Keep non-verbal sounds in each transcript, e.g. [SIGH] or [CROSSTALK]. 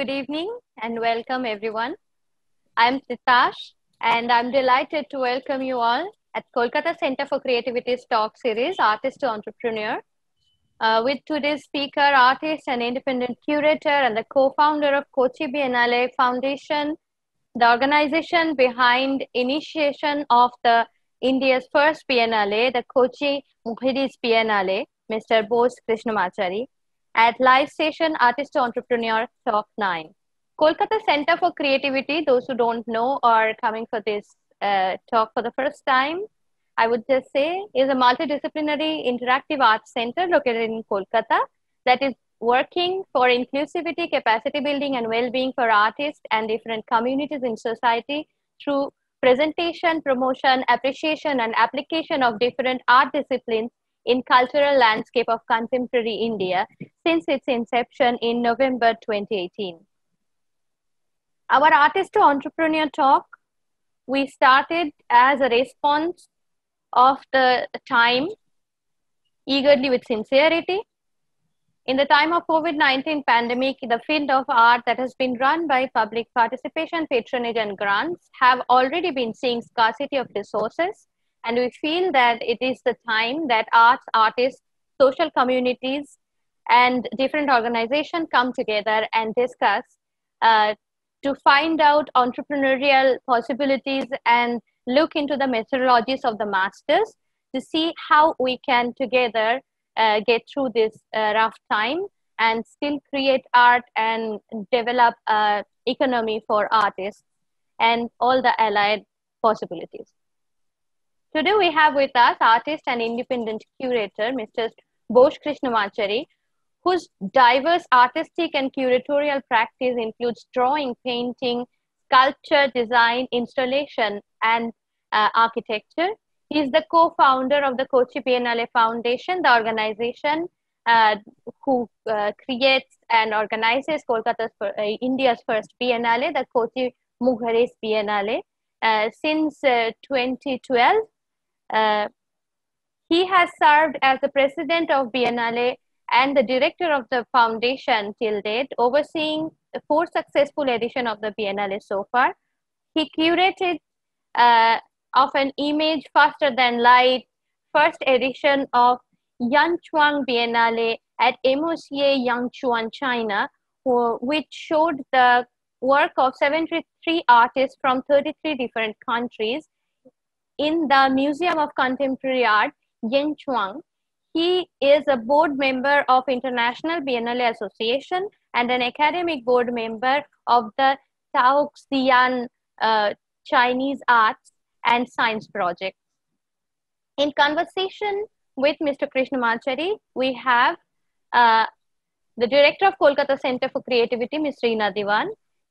good evening and welcome everyone. I'm Titash and I'm delighted to welcome you all at Kolkata Center for Creativity's talk series, Artist to Entrepreneur. Uh, with today's speaker, artist and independent curator and the co-founder of Kochi Biennale Foundation, the organization behind initiation of the India's first Biennale, the Kochi Muziris Biennale, Mr. Bose Krishnamachari at live session Artist to Entrepreneur Talk 9. Kolkata Center for Creativity, those who don't know are coming for this uh, talk for the first time, I would just say is a multidisciplinary interactive arts center located in Kolkata that is working for inclusivity, capacity building, and well-being for artists and different communities in society through presentation, promotion, appreciation, and application of different art disciplines in cultural landscape of contemporary India since its inception in November 2018. Our Artist to Entrepreneur talk, we started as a response of the time, eagerly with sincerity. In the time of COVID-19 pandemic, the field of art that has been run by public participation, patronage, and grants have already been seeing scarcity of resources and we feel that it is the time that arts, artists, social communities, and different organizations come together and discuss uh, to find out entrepreneurial possibilities and look into the methodologies of the masters to see how we can together uh, get through this uh, rough time and still create art and develop an economy for artists and all the allied possibilities. Today we have with us artist and independent curator, Mr. Bose Krishnamachari, whose diverse artistic and curatorial practice includes drawing, painting, sculpture, design, installation, and uh, architecture. He is the co-founder of the Kochi Biennale Foundation, the organization uh, who uh, creates and organizes Kolkata's uh, India's first Biennale, the Kochi Muziris Biennale. Uh, since uh, 2012, uh, he has served as the president of Biennale and the director of the foundation till date, overseeing four successful editions of the Biennale so far. He curated uh, of an image faster than light first edition of Yinchuan Biennale at MOCA Yinchuan, China, which showed the work of 73 artists from 33 different countries in the Museum of Contemporary Art, Yinchuan. He is a board member of International Biennale Association and an academic board member of the Taoxian uh, Chinese Arts and Science Project. In conversation with Mr. Krishnamachari, we have uh, the director of Kolkata Center for Creativity, Ms. Reena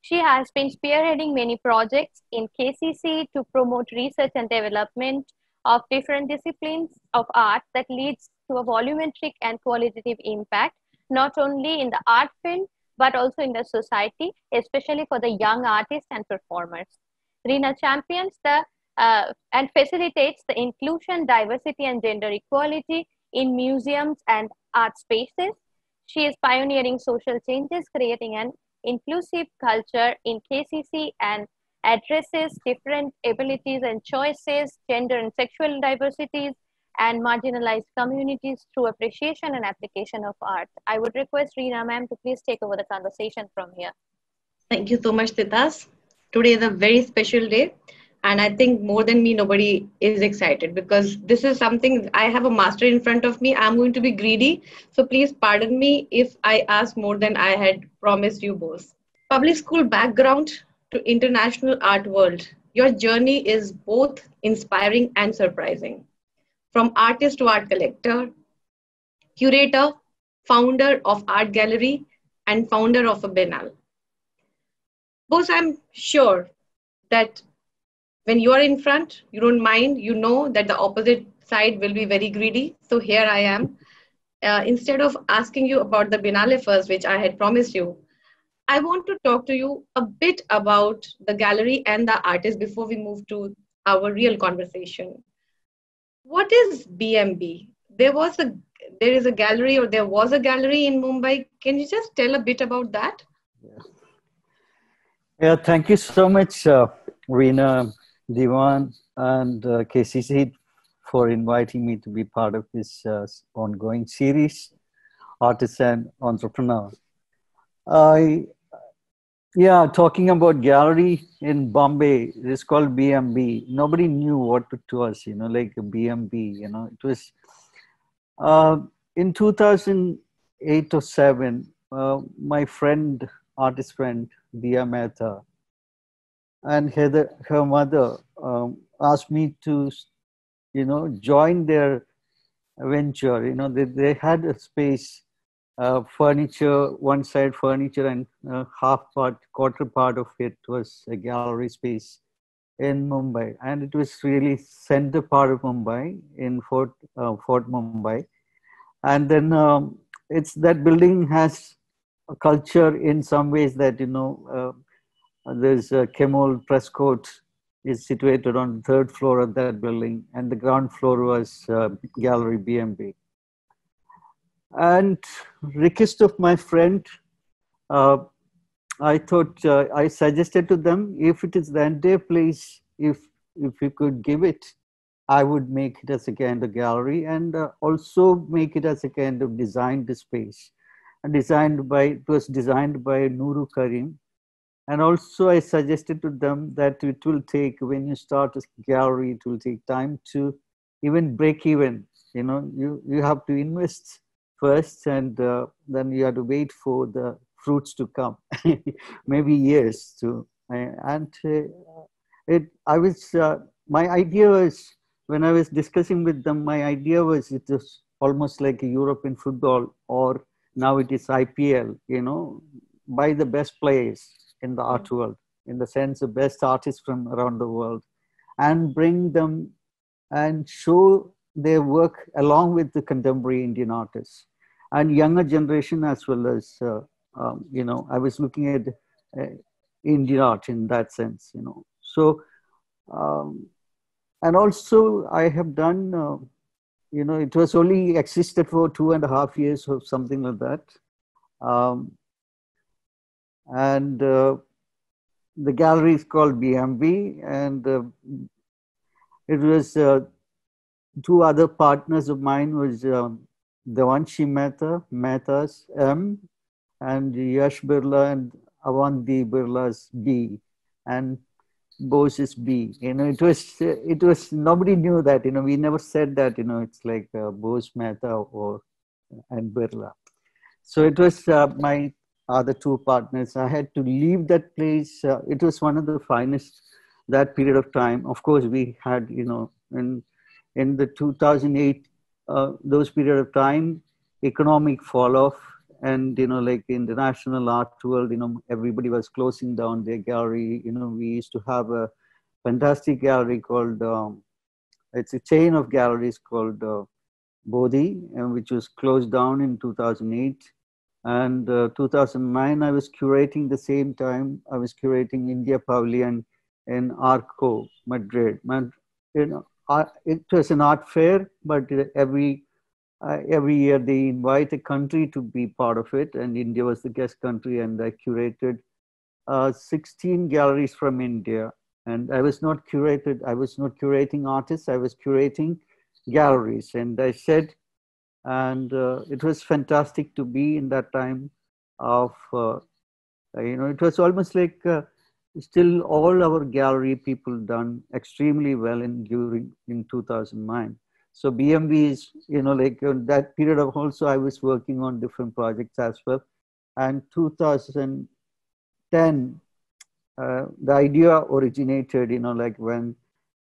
she has been spearheading many projects in KCC to promote research and development of different disciplines of art that leads to a volumetric and qualitative impact, not only in the art field, but also in the society, especially for the young artists and performers. Reena champions the uh, and facilitates the inclusion, diversity, and gender equality in museums and art spaces. She is pioneering social changes, creating an inclusive culture in KCC and addresses different abilities and choices, gender and sexual diversities, and marginalized communities through appreciation and application of art. I would request Reena ma'am to please take over the conversation from here. Thank you so much, Titash. Today is a very special day and i think more than me nobody is excited because this is something i have a master in front of me. I'm going to be greedy. So please pardon me if i ask more than i had promised you both. Public school background to international art world. Your journey is both inspiring and surprising. From artist to art collector curator founder of art gallery and founder of a biennale both i'm sure that when you are in front, you don't mind, you know that the opposite side will be very greedy. So here I am. Uh, instead of asking you about the Biennale first, which I had promised you, I want to talk to you a bit about the gallery and the artist before we move to our real conversation. What is BMB? There was a there is a gallery or there was a gallery in Mumbai. Can you just tell a bit about that? Yeah. Yeah, thank you so much, uh, Reena, Dewan, and uh, KCC for inviting me to be part of this uh, ongoing series, Artisan Entrepreneur. I, yeah, talking about gallery in Bombay, it is called BMB. Nobody knew what it was, you know, like BMB, you know, it was uh, in 2008 or 7, uh, my friend, artist friend, Dia Mehta, and her, her mother um, asked me to, you know, join their venture. You know, they, they had a space, uh, furniture, one side furniture, and uh, half part, quarter part of it was a gallery space in Mumbai. And it was really center part of Mumbai, in Fort, uh, Fort Mumbai. And then um, it's that building has a culture in some ways that, you know, uh, there's a Chemould Prescott is situated on the third floor of that building, and the ground floor was uh, Gallery BMB. And request of my friend, uh, I thought uh, I suggested to them if it is the entire place, if if you could give it, I would make it as a kind of gallery and uh, also make it as a kind of designed space. And designed by it was designed by Nuru Karim, and also i suggested to them that it will take when you start a gallery it will take time to even break even. You know you you have to invest first and uh, then you have to wait for the fruits to come. [LAUGHS] Maybe years to and uh, it i was uh, my idea was when i was discussing with them my idea was it was almost like a european football or now it is ipl you know by the best players in the art world, in the sense of best artists from around the world, and bring them and show their work along with the contemporary Indian artists and younger generation as well as, uh, um, you know, I was looking at uh, Indian art in that sense, you know. So, um, and also I have done, uh, you know, it was only existed for two and a half years or something like that. Um, and uh, the gallery is called BMB, and uh, it was uh, two other partners of mine was um, Devanshi Mehta, Mehta's M, and Yash Birla and Avanti Birla's B, and Bose's B. You know, it was it was nobody knew that. You know, we never said that. You know, it's like uh, Bose Mehta or and Birla. So it was uh, my other two partners. I had to leave that place. Uh, it was one of the finest that period of time. Of course, we had, you know, in, in the 2008, uh, those period of time, economic fall off and, you know, like in the national art world, you know, everybody was closing down their gallery. You know, we used to have a fantastic gallery called, um, it's a chain of galleries called uh, Bodhi, which was closed down in 2008 and uh, 2009, I was curating the same time, I was curating India Pavilion in Arco, Madrid. You know, it was an art fair, but every uh, every year they invite a country to be part of it, and India was the guest country, and I curated uh, 16 galleries from India. And I was not curated, I was not curating artists, I was curating galleries. And I said, and uh, it was fantastic to be in that time of uh, you know it was almost like uh, still all our gallery people done extremely well in during in 2009 so bmb is you know like uh, that period of also i was working on different projects as well. And 2010 uh, the idea originated you know like when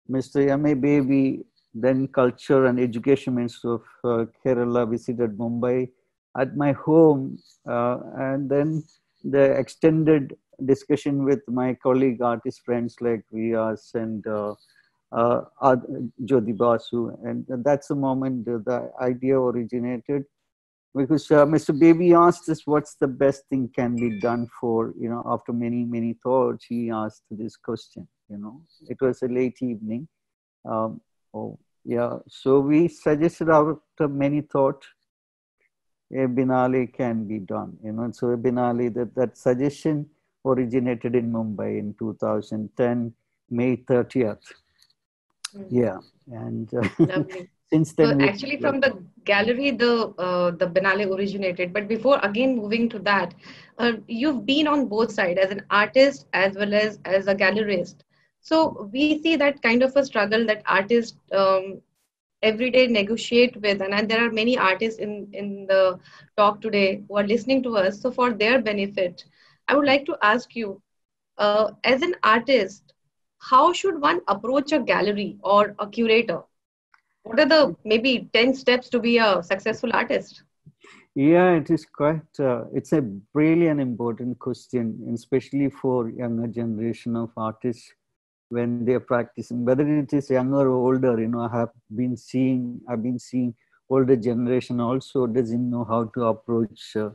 mr ma baby then Culture and Education Minister of uh, Kerala visited Mumbai at my home, uh, and then the extended discussion with my colleague artist friends like Riyas and uh, uh, Jyoti Basu, and that's the moment the idea originated. Because uh, Mr. Baby asked us, "What's the best thing can be done for you know?" After many many thoughts, he asked this question. You know, it was a late evening. Um, Oh, yeah. So we suggested after many thought, a Biennale can be done. You know, so a Biennale that that suggestion originated in Mumbai in 2010, May 30th. Mm. Yeah, and uh, [LAUGHS] since then, so actually, from the gallery, the uh, the Biennale originated. But before again moving to that, uh, you've been on both sides as an artist as well as as a gallerist. So we see that kind of a struggle that artists um, every day negotiate with, and, and there are many artists in in the talk today who are listening to us. So for their benefit, I would like to ask you, uh, as an artist, how should one approach a gallery or a curator? What are the maybe 10 steps to be a successful artist? Yeah, it is quite, uh, it's a brilliant, important question, especially for younger generation of artists when they're practicing, whether it is younger or older, you know, I have been seeing, I've been seeing older generation also doesn't know how to approach uh,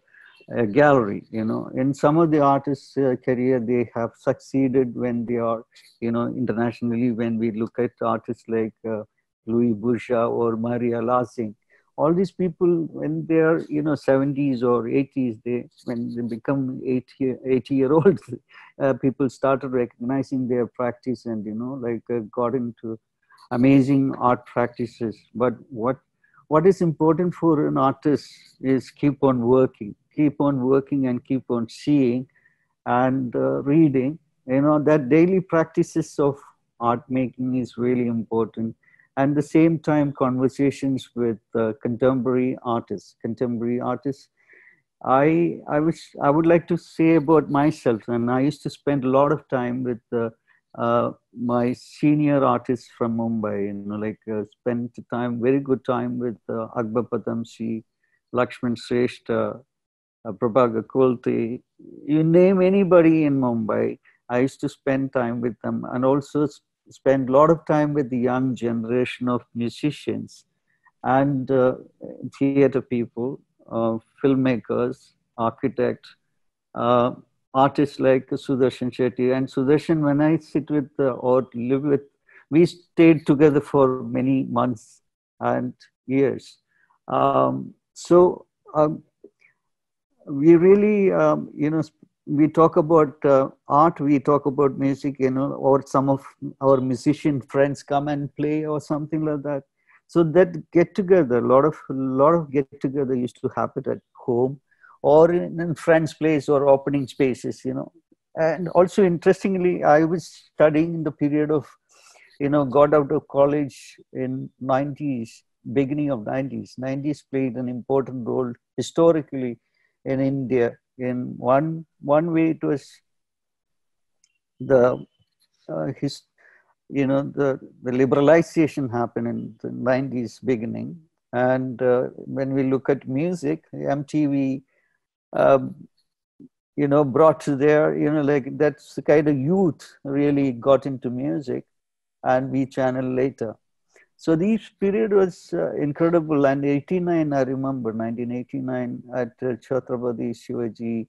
a gallery you know. In some of the artists uh, career they have succeeded when they are you know internationally. When we look at artists like uh, louise bourgeois or maria lassnig all these people when they are you know 70s or 80s they when they become 80, 80 year olds [LAUGHS] uh, people started recognizing their practice and you know like uh, got into amazing art practices. But what what is important for an artist is keep on working keep on working and keep on seeing and uh, reading. You know that daily practices of art making is really important and the same time conversations with uh, contemporary artists. Contemporary artists i i wish i would like to say about myself and i used to spend a lot of time with uh, uh, my senior artists from mumbai you know like uh, spent time very good time with uh, akbar padamsee lakshman shrestha uh, Prabhakar Kolte, you name anybody in Mumbai, I used to spend time with them. And also spend a lot of time with the young generation of musicians and uh, theater people, uh, filmmakers, architects, uh, artists like Sudarshan Shetty. And Sudarshan, when I sit with or live with, we stayed together for many months and years. Um, so um, we really, um, you know, we talk about uh, art, we talk about music, you know, or some of our musician friends come and play or something like that. So that get together, a lot of lot of get together used to happen at home, or in, in friends' place or opening spaces, you know. And also interestingly, I was studying in the period of, you know, got out of college in 90s, beginning of 90s. 90s played an important role historically in India. In one one way, it was the uh, his, you know the the liberalization happened in the 90s beginning, and uh, when we look at music, MTV. Um, you know, brought to there, you know, like that's the kind of youth really got into music and we channel later. So this period was uh, incredible. And 89, I remember 1989 at uh, Chhatrapati Shivaji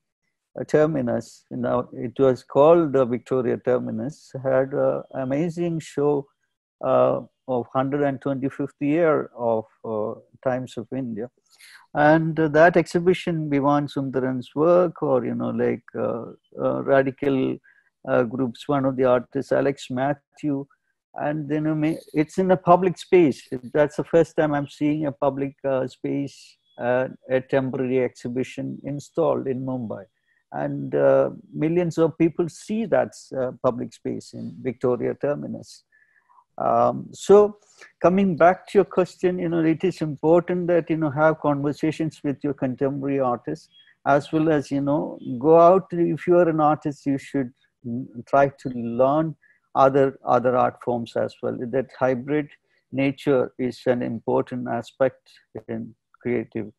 uh, Terminus. Know, it was called uh, Victoria Terminus. Had an amazing show uh, of 125th year of uh, Times of India. And uh, that exhibition, Vivan Sundaram's work, or you know, like radical groups, one of the artists, Alex Matthew, and you know it's in a public space. That's the first time i'm seeing a public uh, space uh, a temporary exhibition installed in mumbai. And uh, millions of people see that uh, public space in victoria terminus. Um, so coming back to your question you know it is important that you know have conversations with your contemporary artists as well as you know go out. If you are an artist you should try to learn other other art forms as well. That hybrid nature is an important aspect in creative.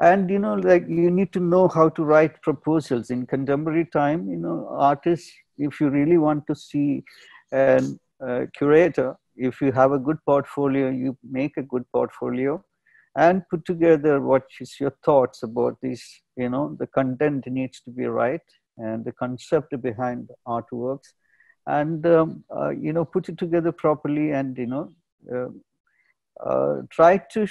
And you know, like you need to know how to write proposals in contemporary time. You know, artists, if you really want to see a uh, curator, if you have a good portfolio, you make a good portfolio and put together what is your thoughts about this. You know, the content needs to be right and the concept behind artworks and um, uh, you know put it together properly and you know uh, uh try to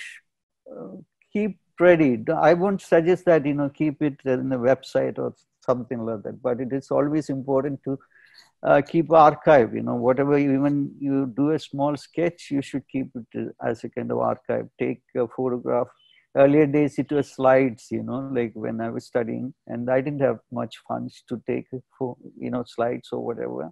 uh, keep ready i won't suggest that you know keep it in the website or something like that. But it is always important to uh, keep archive. You know, whatever you, even you do a small sketch, you should keep it as a kind of archive. Take a photograph. Earlier days, it was slides. You know, like when I was studying, and I didn't have much funds to take you know slides or whatever.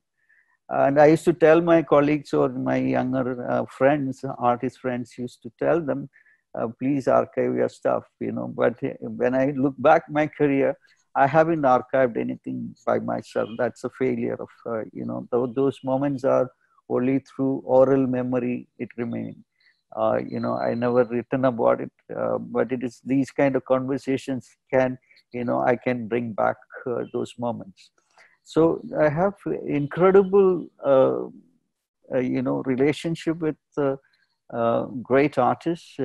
And I used to tell my colleagues or my younger uh, friends, artist friends, used to tell them, uh, please archive your stuff, you know. But when I look back my career, I haven't archived anything by myself. That's a failure of, uh, you know, th- those moments are only through oral memory it remains. Uh, you know, I never written about it, uh, but it is these kind of conversations can, you know, I can bring back uh, those moments. So I have incredible, uh, uh, you know, relationship with great artists,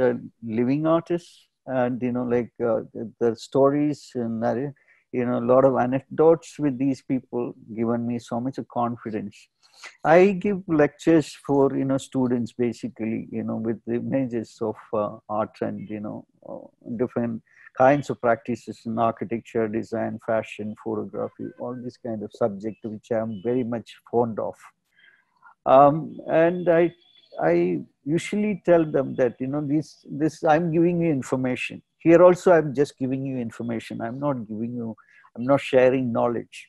living artists, and you know, like the, stories and you know a lot of anecdotes with these people given me so much confidence. I give lectures for you know students basically you know with the images of uh, art and you know uh, different kinds of practices in architecture, design, fashion, photography, all these kind of subject which I'm very much fond of. Um, and I, I usually tell them that you know this, this I'm giving you information. Here also I'm just giving you information. I'm not giving you, I'm not sharing knowledge.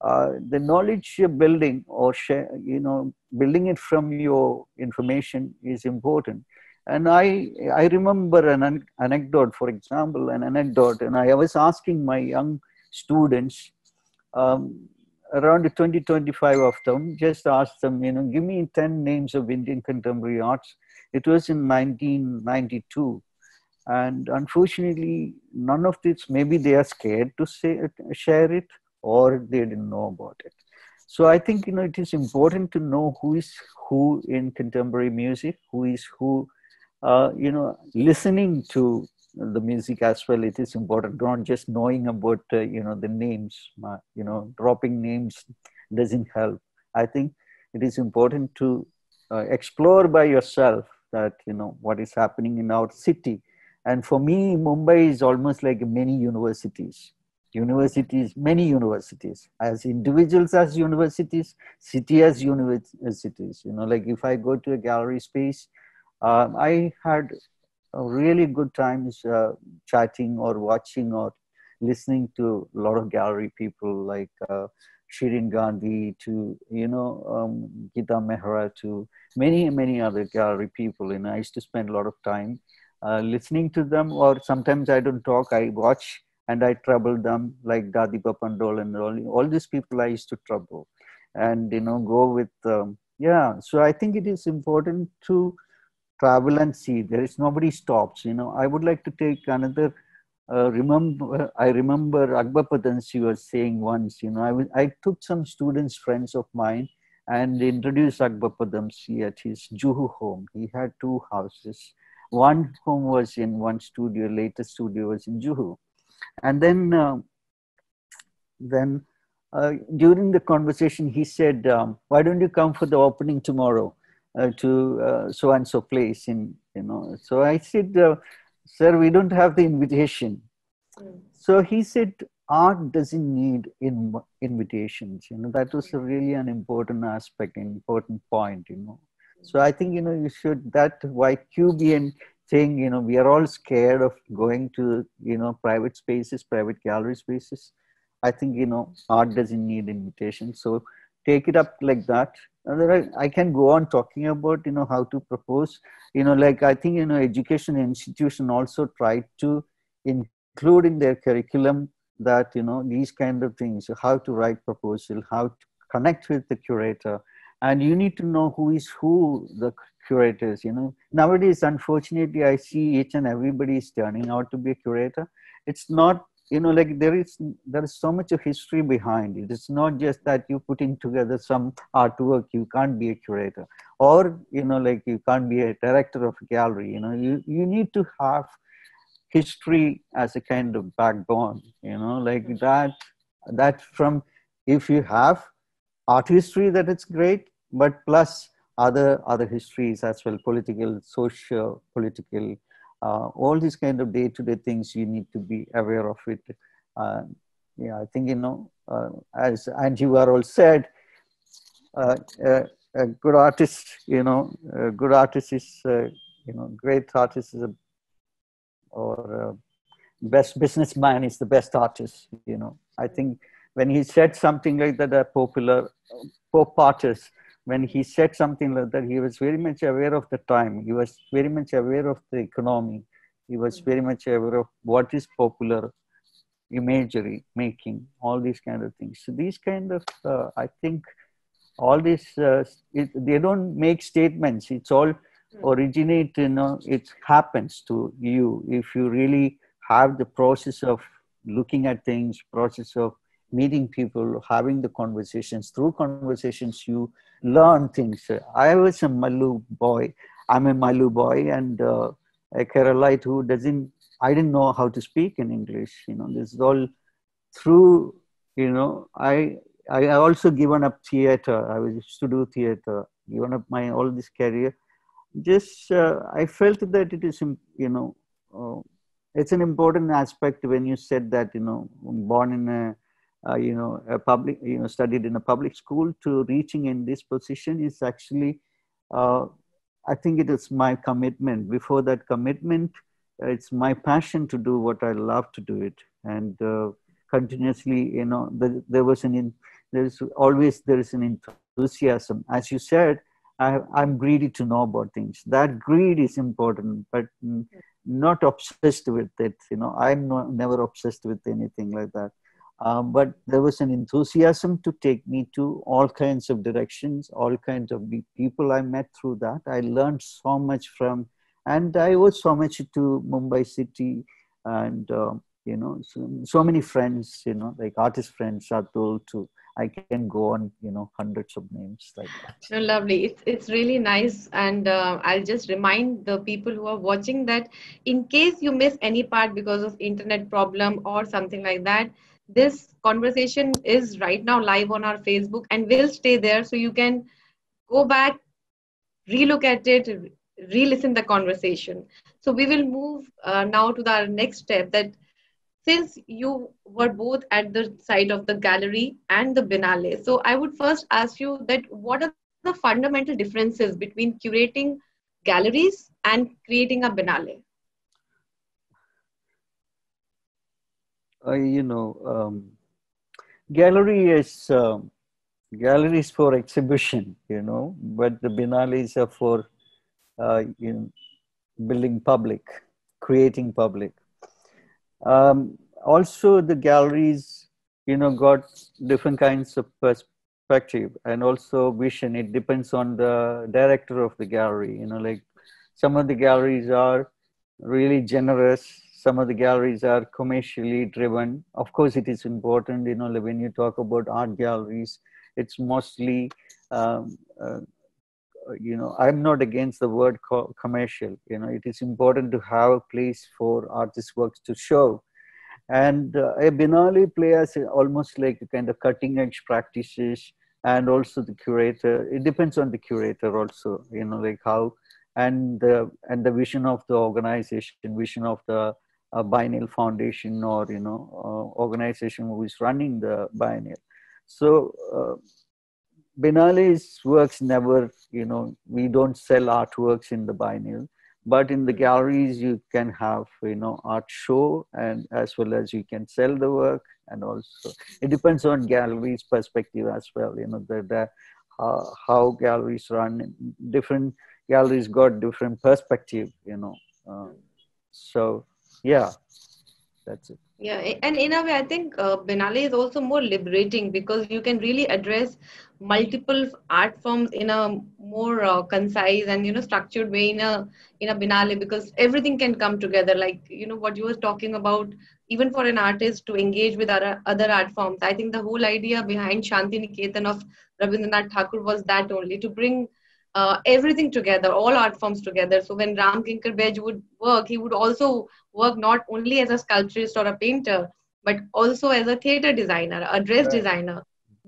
Uh, the knowledge you're building or share, you know, building it from your information is important and I, I remember an anecdote, for example, an anecdote, and I was asking my young students, um, around 20, 25 of them, just asked them, you know, give me 10 names of Indian contemporary arts. It was in 1992. And unfortunately, none of this, maybe they are scared to say it, share it or they didn't know about it. So I think, you know, it is important to know who is who in contemporary music, who is who uh, you know, listening to the music as well, it is important, not just knowing about, uh, you know, the names, you know, dropping names doesn't help. I think it is important to uh, explore by yourself that, you know, what is happening in our city. And for me, Mumbai is almost like many universities universities, many universities, as individuals as universities, city as universities. You know, like if I go to a gallery space, uh, I had really good times uh, chatting or watching or listening to a lot of gallery people like uh, Shireen Gandhy to, you know, um, Gita Mehra to many, many other gallery people. And I used to spend a lot of time uh, listening to them or sometimes I don't talk, I watch and I trouble them like Dadi Papandol and all, all these people I used to trouble and, you know, go with, um, yeah. So I think it is important to travel and see. There is nobody stops. You know, I would like to take another. Uh, remember, I remember Akbar Padamsee was saying once. You know, I was, I took some students, friends of mine, and introduced Akbar Padamsee at his Juhu home. He had two houses. One home was in one studio. Latest studio was in Juhu, and then uh, then uh, during the conversation, he said, um, "Why don't you come for the opening tomorrow?" Uh, to uh, so and so place in you know. So i said uh, sir we don't have the invitation. Mm. so he said art doesn't need in, invitations. You know that was a really an important aspect an important point you know. So i think you know you should that why cubian thing you know we are all scared of going to you know private spaces private gallery spaces. I think you know art doesn't need invitation. So take it up like that I can go on talking about you know how to propose. You know like I think you know education institution also try to include in their curriculum that you know these kind of things how to write proposal how to connect with the curator. And you need to know who is who the curators you know. Nowadays unfortunately I see each and everybody is turning out to be a curator. It's not you know like there is there is so much of history behind it. It's not just that you putting together some artwork you can't be a curator. Or you know like you can't be a director of a gallery you know. You you need to have history as a kind of backbone you know. Like that that from if you have art history that it's great but plus other other histories as well political social political uh, all these kind of day-to-day things you need to be aware of it uh, yeah, I think, you know, uh, as Andy Warhol said, uh, a good artist, you know, a good artist is, uh, you know, great artist is a, or uh, best businessman is the best artist, you know. I think when he said something like that, a popular pop artist, when he said something like that, he was very much aware of the time. He was very much aware of the economy. He was very much aware of what is popular imagery making, all these kind of things. So these kind of, uh, I think, all these, uh, it, they don't make statements. It's all originate, you know, it happens to you if you really have the process of looking at things, process of meeting people, having the conversations. Through conversations, you learn things. I was a Malu boy. I'm a Malu boy and uh, a Keralite who doesn't, I didn't know how to speak in English. You know, this is all through, you know, I, I also given up theater. I was used to do theater, given up my all this career. Just, uh, I felt that it is, you know, uh, it's an important aspect when you said that, you know, born in a, uh, you know, a public, you know, studied in a public school to reaching in this position is actually, uh, I think it is my commitment. Before that commitment, uh, it's my passion to do what I love to do it. And uh, continuously, you know, the, there was an, in, there's always, there is an enthusiasm. As you said, I, I'm greedy to know about things. That greed is important, but not obsessed with it. You know, I'm not, never obsessed with anything like that. Um, but there was an enthusiasm to take me to all kinds of directions, all kinds of people I met through that. I learned so much from, and I owe so much to Mumbai City and, uh, you know, so, so, many friends, you know, like artist friends, Atul, to I can go on, you know, hundreds of names like that. No, lovely. It's it's really nice, and uh, I'll just remind the people who are watching that in case you miss any part because of internet problem or something like that, this conversation is right now live on our Facebook and will stay there, so you can go back, relook at it, re-listen the conversation. So we will move uh, now to the next step that since you were both at the side of the gallery and the Biennale, so I would first ask you that what are the fundamental differences between curating galleries and creating a Biennale? You know, um, gallery is uh, galleries for exhibition, you know, but the Biennales are for uh, you know, building public, creating public. Um, also, the galleries, you know, got different kinds of perspective and also vision. It depends on the director of the gallery. You know, like some of the galleries are really generous. Some of the galleries are commercially driven. Of course, it is important. You know, when you talk about art galleries, it's mostly um, uh, you know i'm not against the word co- commercial you know it is important to have a place for artist works to show and uh, a biennale plays almost like a kind of cutting edge practices and also the curator it depends on the curator also you know like how and the and the vision of the organization vision of the uh, biennial foundation or you know uh, organization who is running the biennial so uh, works never, you know, we don't sell artworks in the biennial, but in the galleries you can have, you know, art show and as well as you can sell the work and also it depends on galleries perspective as well, you know, the, the uh, how galleries run. Different galleries got different perspective, you know. Uh, so yeah, that's it. Yeah and in a way i think uh, is also more liberating because you can really address multiple art forms in a more uh, concise and you know structured way in a in a biennale because everything can come together. Like you know what you were talking about even for an artist to engage with other, other art forms i think the whole idea behind shanti niketan of rabindranath thakur was that only to bring uh, everything together, all art forms together. So when Ram Kinkar Baij would work, he would also work not only as a sculpturist or a painter, but also as a theater designer, a dress right. designer.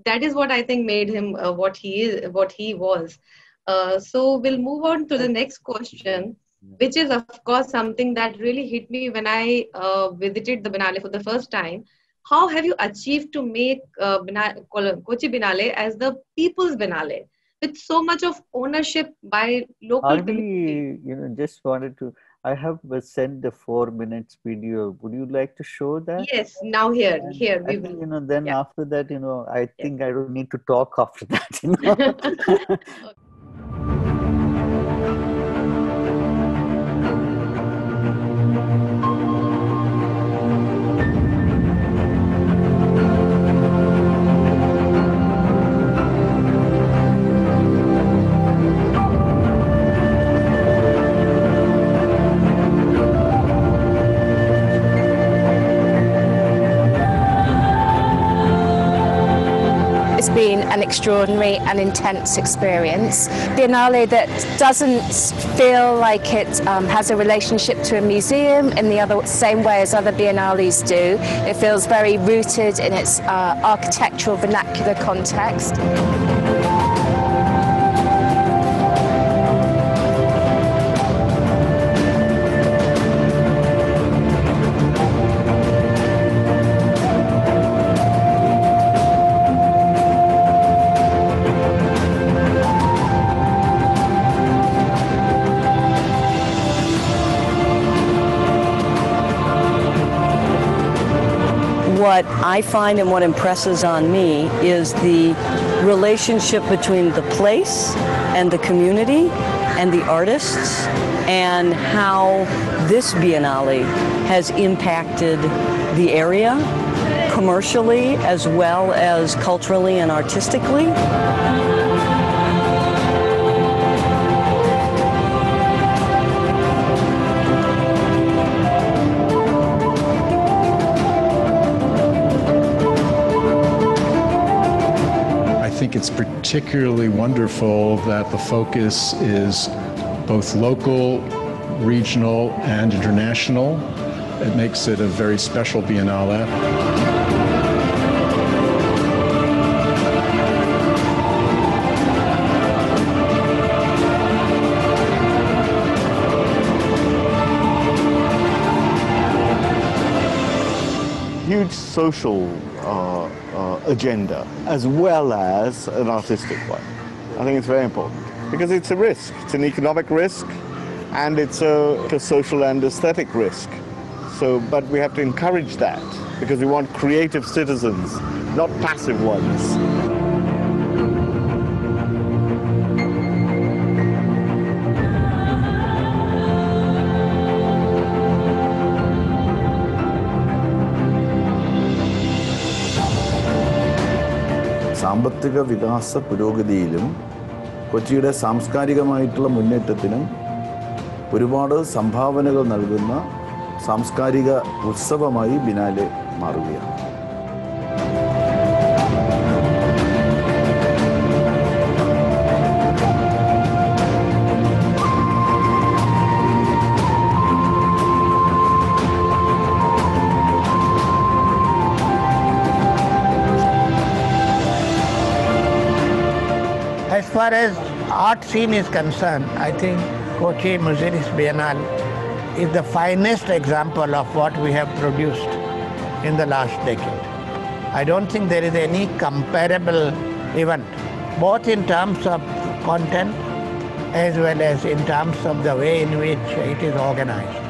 That is what I think made him uh, what he is, what he was. Uh, so we'll move on to the next question, which is of course something that really hit me when I uh, visited the Biennale for the first time. how have you achieved to make uh, Kochi Biennale as the people's Biennale with so much of ownership by local we, you know, just wanted to, I have sent the four minutes video. Would you like to show that? Yes, now here, and here we will. You know, then yeah. after that, you know, I think I don't need to talk after that. You know? [LAUGHS] an extraordinary and intense experience. Biennale that doesn't feel like it um, has a relationship to a museum in the other same way as other biennales do. It feels very rooted in its uh, architectural vernacular context. I find and what impresses on me is the relationship between the place and the community and the artists and how this Biennale has impacted the area commercially as well as culturally and artistically. It's particularly wonderful that the focus is both local, regional, and international. It makes it a very special Biennale. huge social uh, uh, agenda as well as an artistic one. I think it's very important because it's a risk. It's an economic risk and it's a, a social and aesthetic risk. So, but we have to encourage that because we want creative citizens, not passive ones. സാമ്പത്തിക വികാസ പുരോഗതിയിലും കൊച്ചിയുടെ സാംസ്കാരികമായിട്ടുള്ള മുന്നേറ്റത്തിനും ഒരുപാട് സംഭാവനകൾ നൽകുന്ന സാംസ്കാരിക ഉത്സവമായി biennale മാറുകയാണ്. Far as art scene is concerned, I think Kochi Muziris Biennale is the finest example of what we have produced in the last decade. I don't think there is any comparable event, both in terms of content as well as in terms of the way in which it is organized.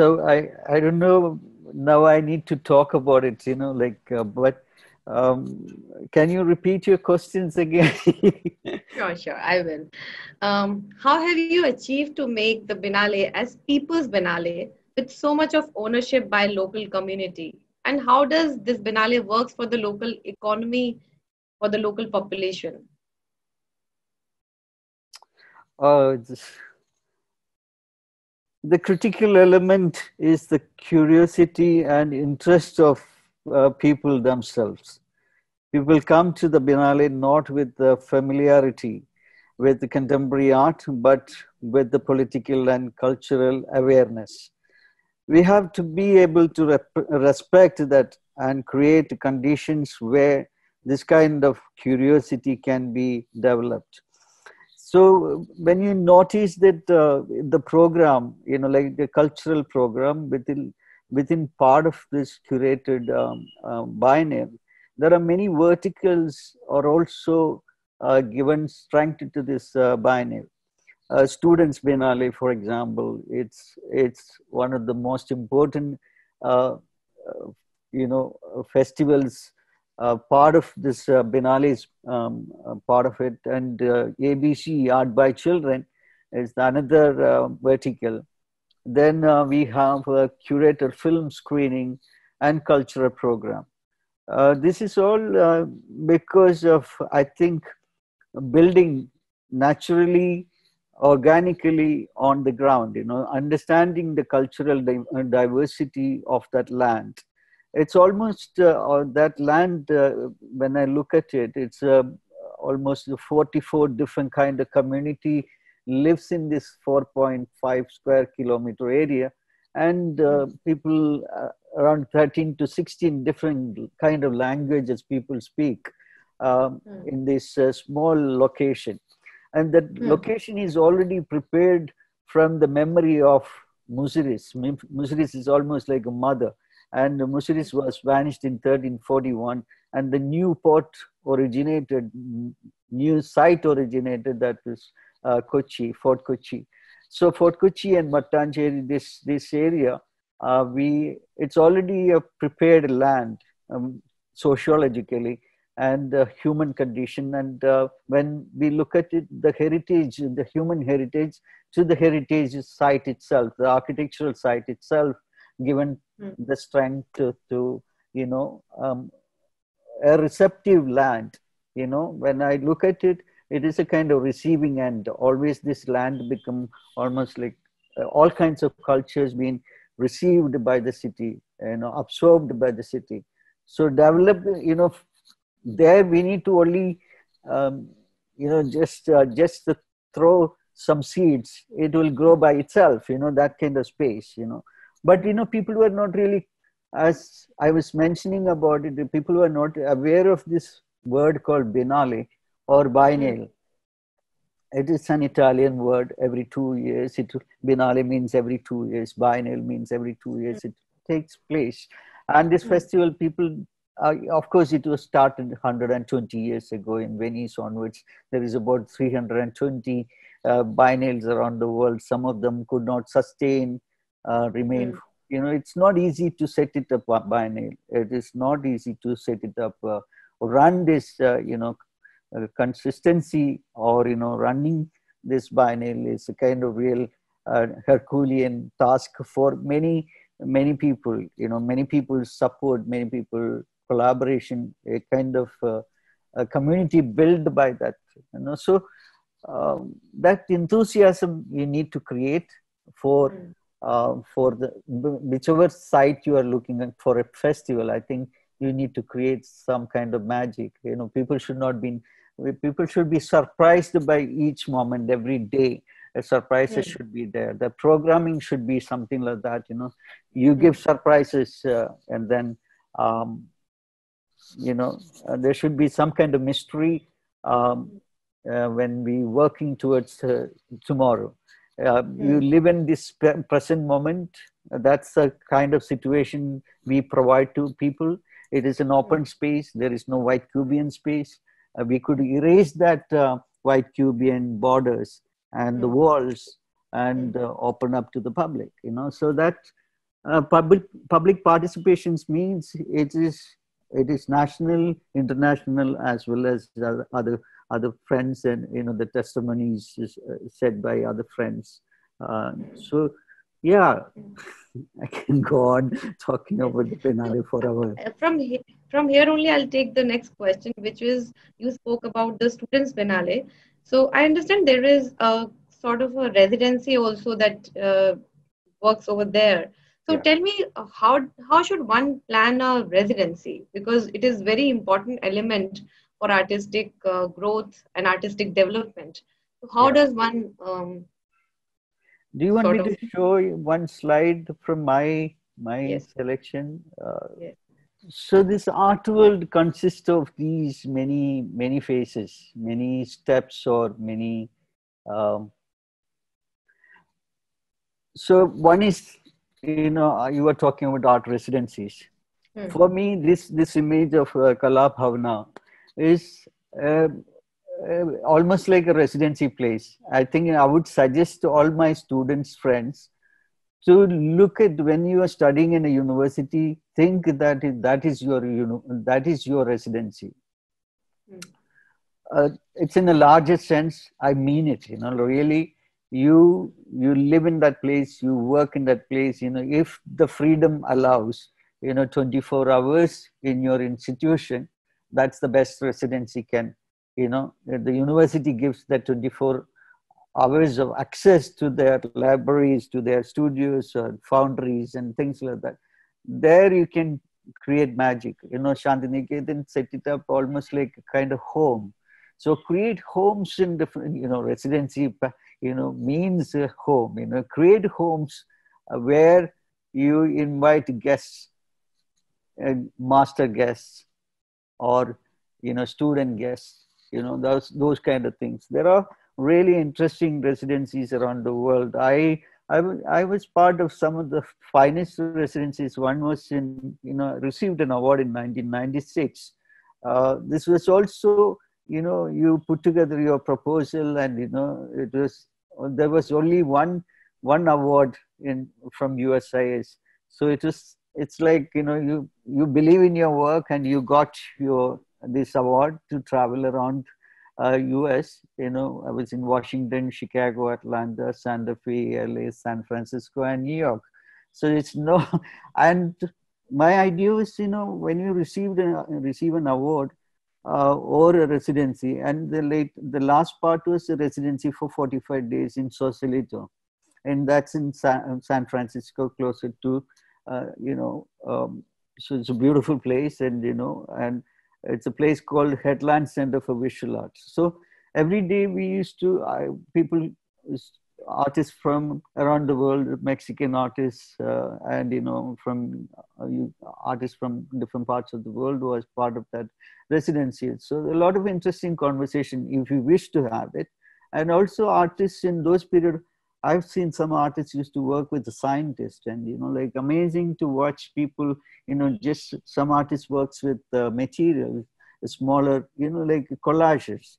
So I I don't know. Now I need to talk about it. You know, like uh, but. Um, can you repeat your questions again? [LAUGHS] sure, sure, I will. Um, how have you achieved to make the Biennale as people's Biennale with so much of ownership by local community? And how does this Biennale works for the local economy, for the local population? Oh, the critical element is the curiosity and interest of uh, people themselves. People come to the Biennale not with the familiarity. with the contemporary art, but with the political and cultural awareness. We have to be able to rep- respect that and create conditions where this kind of curiosity can be developed. So when you notice that uh, the program, you know, like the cultural program within within part of this curated um, uh, there are many verticals are also uh, given strength to this uh, biennial. Uh, students Biennale, for example, it's it's one of the most important, uh, you know, festivals. Part of this uh, is um, part of it, and ABC Art by Children is another vertical. Then we have a curator film screening and cultural program. Uh, this is all uh, because of, I think, building naturally, organically on the ground, you know, understanding the cultural di- uh, diversity of that land. It's almost uh, that land, uh, when I look at it, it's almost 44 different kind of community lives in this 4.5 square kilometer area and uh, people uh, around 13 to 16 different kind of languages people speak um, mm. in this uh, small location and that mm. location is already prepared from the memory of Muziris. Muziris is almost like a mother and Muziris was vanished in 1341 and the new port originated new site originated that is uh, Kochi, Fort Kochi. So Fort Kochi and Mattancherry, this this area, uh, we it's already a prepared land um, sociologically and the human condition. And uh, when we look at it, the heritage, the human heritage, to the heritage site itself, the architectural site itself, given mm. the strength to, to you know um, a receptive land. You know, when I look at it, it is a kind of receiving end always this land become almost like uh, all kinds of cultures being received by the city you know absorbed by the city so develop you know there we need to only um, you know just uh, just throw some seeds it will grow by itself you know that kind of space you know but you know people were not really as i was mentioning about it people were not aware of this word called biennale or biennial. It is an Italian word. Every two years, it biennale means every two years. Biennial means every two years. It takes place, and this festival, people, uh, of course, it was started 120 years ago in Venice onwards. There is about 320 uh, biennials around the world. Some of them could not sustain, uh, remain. Mm. You know, it's not easy to set it up uh, biennial. It is not easy to set it up. Uh, run this, uh, you know, uh, consistency or you know running this by biennial is a kind of real uh, herculean task for many many people you know many people support many people collaboration a kind of uh, a community built by that you know so um, that enthusiasm you need to create for mm. Uh, for the whichever site you are looking at for a festival i think you need to create some kind of magic. You know people should not be people should be surprised by each moment every day. Surprises mm. should be there. The programming should be something like that you know. You give surprises uh, and then um, you know uh, there should be some kind of mystery um, uh, when we working towards uh, mm. you live in this present moment that's the kind of situation we provide to people it is an open hmm. space there is no white cubian space uh, we could erase that uh, white cubian borders and the hmm. walls and uh, open up to the public you know so that uh, public public participations means it is it is national international as well as other other friends and you know the testimonies uh, said by other friends uh, so yeah [LAUGHS] I can go on talking about the Biennale for hours. Uh, from here, from here only, I'll take the next question, which is you spoke about the students Biennale. So I understand there is a sort of a residency also that uh, works over there. So yeah. tell me uh, how how should one plan a residency because it is very important element for artistic uh, growth and artistic development. So How Yeah. does one? Um, Do you want me sort to show you one slide from my my Yes. selection? Uh, Yes. So this art world consists of these many many faces, many steps, or many. Um, so one is, you know, uh, you were talking about art residencies. Hmm. For me, this this image of uh, Kala is uh, uh, almost like a residency place. I think I would suggest to all my students, friends, to look at when you are studying in a university, think that that is your you know that is your residency. Hmm. Uh, it's in a larger sense. I mean it. You know, really, you you live in that place, you work in that place. You know, if the freedom allows, you know, 24 hours in your institution, that's the best residency can. You know, the university gives that 24 hours of access to their libraries, to their studios, or foundries, and things like that. There you can create magic. You know, Shantiniketan set it up almost like a kind of home. So create homes in different, you know, residency, you know, means a home. You know, create homes where you invite guests, and master guests, or you know, student guests. You know, those those kind of things. There are really interesting residencies around the world. I I, w- I was part of some of the finest residencies. One was in, you know, received an award in 1996. Uh, this was also, you know, you put together your proposal and, you know, it was, there was only one, one award in, from USIS. So it was, it's like, you know, you, you believe in your work and you got your, this award to travel around uh, US. You know, I was in Washington, Chicago, Atlanta, Santa Fe, LA, San Francisco, and New York. So it's no, [LAUGHS] and my idea is, you know, when you received a, receive an award uh, or a residency, and the late, the last part was a residency for 45 days in Sausalito, and that's in San, San Francisco, closer to, uh, you know, um, so it's a beautiful place, and you know, and it's a place called Headland Center for Visual Arts. So every day we used to, I, people, artists from around the world, Mexican artists, uh, and you know, from uh, you, artists from different parts of the world was part of that residency. So a lot of interesting conversation if you wish to have it. And also artists in those period, I've seen some artists used to work with the scientists and, you know, like amazing to watch people, you know, just some artists works with uh, material, smaller, you know, like collages.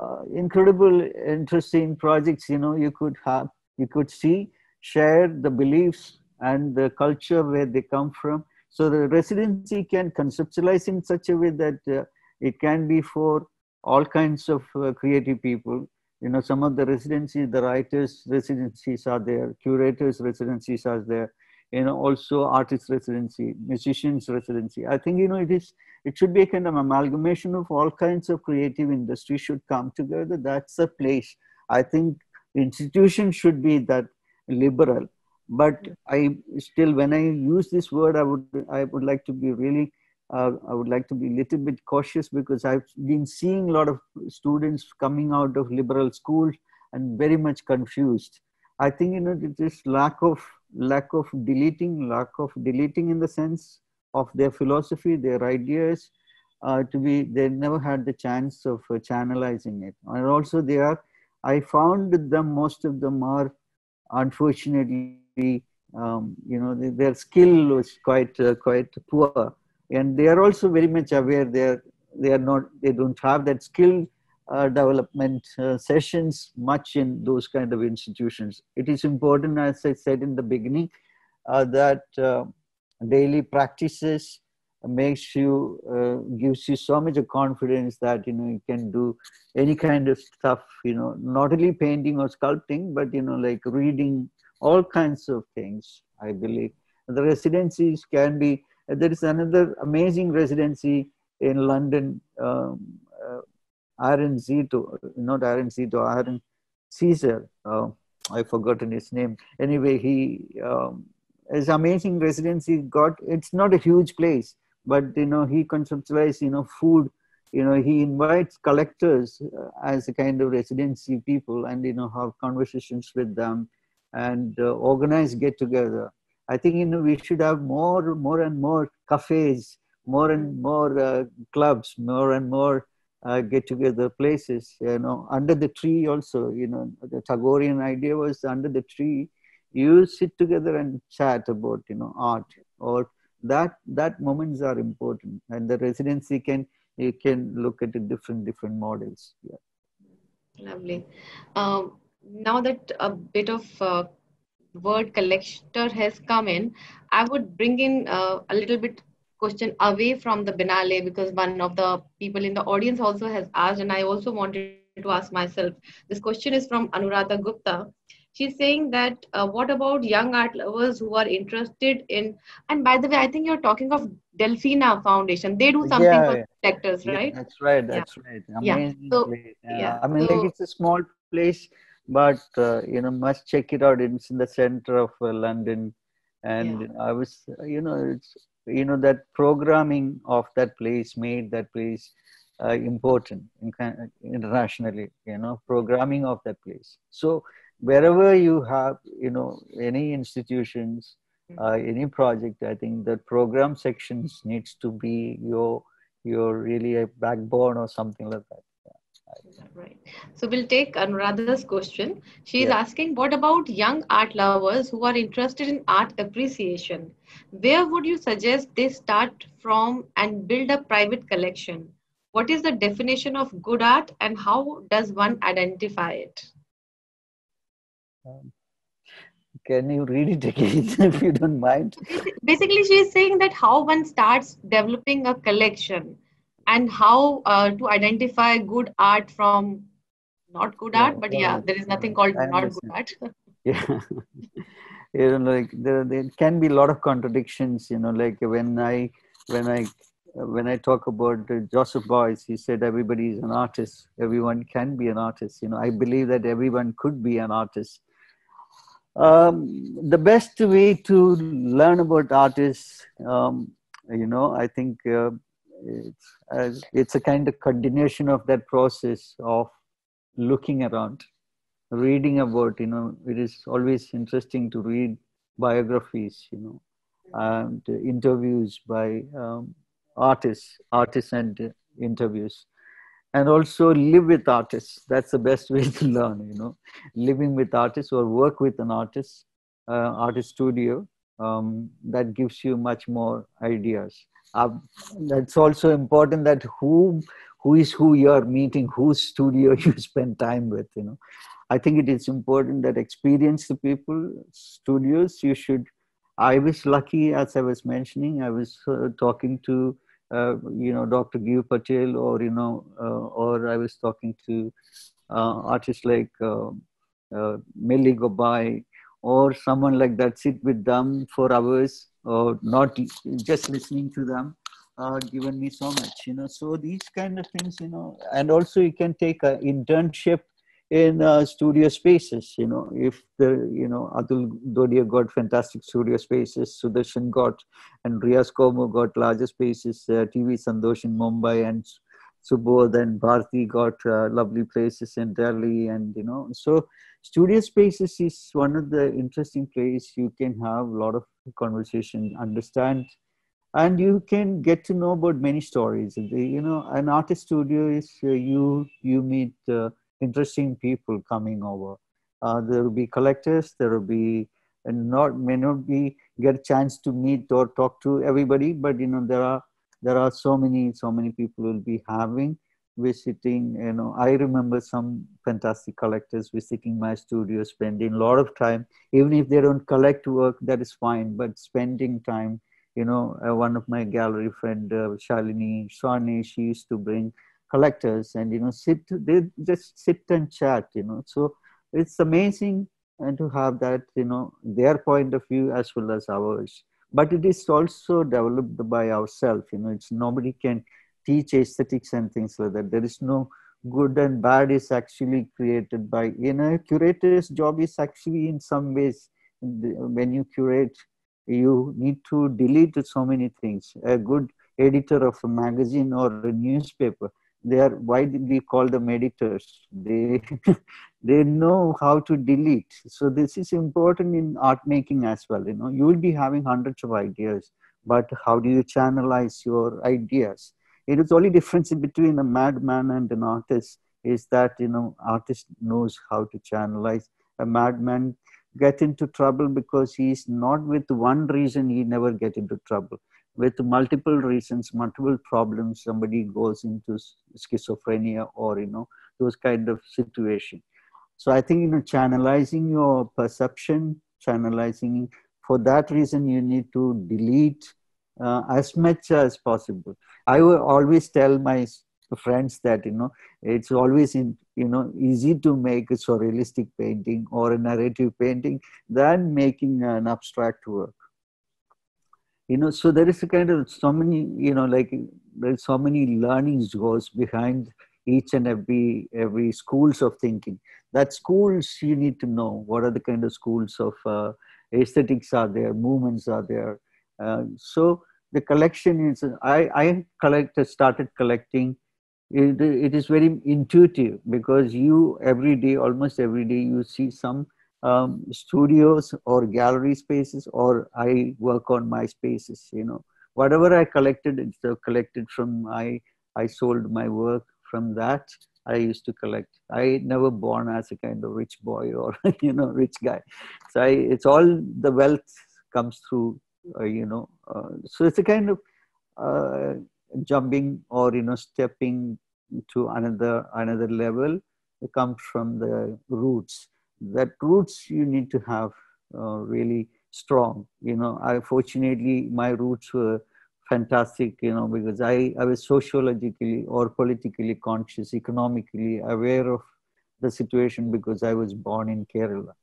Uh, incredible, interesting projects, you know, you could have, you could see, share the beliefs and the culture where they come from. So the residency can conceptualize in such a way that uh, it can be for all kinds of uh, creative people you know some of the residencies the writers residencies are there curators residencies are there you know also artist residency musicians residency. I think you know it is it should be a kind of amalgamation of all kinds of creative industry should come together. That's a place. I think institution should be that liberal. But i still when i use this word i would i would like to be really uh, I would like to be a little bit cautious because I've been seeing a lot of students coming out of liberal schools and very much confused. I think you know it is lack of lack of deleting, lack of deleting in the sense of their philosophy, their ideas, uh, to be they never had the chance of uh, channelizing it. And also they are, I found them most of them are unfortunately, um, you know, their skill was quite uh, quite poor and they are also very much aware they are they are not they don't have that skill uh, development uh, sessions much in those kind of institutions. It is important as i said in the beginning uh, that daily practices makes you gives you so much of confidence that you know you can do any kind of stuff you know not only painting or sculpting but you know like reading all kinds of things i believe. The residencies can be there is another amazing residency in London, um, uh, Aaron Zito, not Aaron Zito, Aaron Cezar. Uh, I've forgotten his name. Anyway, he um, is amazing residency. Got it's not a huge place, but you know he conceptualized you know food you know he invites collectors uh, as a kind of residency people and you know have conversations with them and uh, organize get together i think you know we should have more more and more cafes more and more uh, clubs more and more uh, get together places you know under the tree also you know. The Tagorean idea was under the tree you sit together and chat about you know art or that that moments are important and the residency can you can look at different different models yeah. Lovely. Um, now that a bit of uh, word collector has come in i would bring in uh, a little bit question away from the Biennale because one of the people in the audience also has asked, and I also wanted to ask myself. This question is from Anuradha Gupta. She's saying that uh, what about young art lovers who are interested in, and by the way, I think you're talking of Delfina Foundation. They do something yeah, for collectors, yeah, right? That's right. That's yeah. right. Amazing yeah. So, yeah. I mean, so, like it's a small place, but uh, you know, must check it out. It's in the center of uh, London, and I was, you know, it's you know that programming of that place made that place uh, important in, internationally you know programming of that place. So wherever you have you know any institutions uh, any project i think the program sections needs to be your your really a backbone or something like that Right. So we'll take Anuradha's question. She is yeah. asking, what about young art lovers who are interested in art appreciation? Where would you suggest they start from and build a private collection? What is the definition of good art and how does one identify it? Um, can you read it again [LAUGHS] if you don't mind? Basically, she is saying that how one starts developing a collection and how uh, to identify good art from not good yeah, art but yeah there is nothing called not good art. [LAUGHS] Yeah. [LAUGHS] You know like there, there can be a lot of contradictions you know like when i when i when i talk about joseph beuys he said everybody is an artist. Everyone can be an artist you know. I believe that everyone could be an artist. Um, the best way to learn about artists um, you know i think uh, it's, it's a kind of continuation of that process of looking around reading about you know it is always interesting to read biographies you know and interviews by um, artists artists and interviews. And also live with artists. That's the best [LAUGHS] way to learn you know. Living with artists or work with an artist uh, artist studio um, that gives you much more ideas uh, that's also important that who who is who you're meeting whose studio [LAUGHS] you spend time with you know. I think it is important that experience the people studios you should i was lucky as i was mentioning i was uh, talking to uh, you know dr Gieve patel or you know uh, or i was talking to uh, artists like uh, Mehlli Gobhai or someone like that sit with them for hours or not just listening to them uh, given me so much you know. So these kind of things you know and also you can take an internship in uh, studio spaces you know. If the you know atul dodia got fantastic studio spaces sudarshan got and riyas komu got larger spaces uh, tv santhosh in mumbai and subodh and bharti got uh, lovely places in delhi and you know so studio spaces is one of the interesting place you can have a lot of conversation understand and you can get to know about many stories. You know an artist studio is uh, you you meet uh, interesting people coming over. Uh, there will be collectors there will be and not may not be get a chance to meet or talk to everybody but you know there are there are so many so many people will be having visiting you know i remember some fantastic collectors visiting my studio spending a lot of time. Even if they don't collect work that is fine but spending time you know uh, one of my gallery friend uh, shalini Sawhney, she used to bring collectors and you know sit they just sit and chat you know. So it's amazing and to have that you know their point of view as well as ours but it is also developed by ourselves you know it's nobody can teach aesthetics and things like that. There is no good and bad is actually created by, you know, curator's job is actually in some ways, when you curate, you need to delete so many things. A good editor of a magazine or a newspaper they are why we call them editors they [LAUGHS] they know how to delete. So this is important in art making as well you know. You will be having hundreds of ideas but how do you channelize your ideas? It is only difference between a madman and an artist is that you know artist knows how to channelize. A madman get into trouble because he is not with one reason he never get into trouble. With multiple reasons multiple problems somebody goes into schizophrenia or you know those kind of situation so i think you know channelizing your perception channelizing for that reason you need to delete uh, as much as possible. I will always tell my friends that you know it's always in you know easy to make a surrealistic painting or a narrative painting than making an abstract work. You know so there is a kind of so many you know like there's so many learnings goes behind each and every every schools of thinking that schools you need to know what are the kind of schools of uh, aesthetics are there movements are there. Uh, so the collection is i i collected started collecting. It, it is very intuitive because you every day almost every day you see some um, studios or gallery spaces or i work on my spaces you know. Whatever i collected it's uh, collected from i i sold my work from that i used to collect. I never born as a kind of rich boy or [LAUGHS] you know rich guy. So I, it's all the wealth comes through uh, you know uh, so it's a kind of uh, jumping or you know stepping to another another level it comes from the roots. That roots you need to have uh, really strong you know. I fortunately my roots were fantastic you know because i i was sociologically or politically conscious economically aware of the situation because i was born in kerala.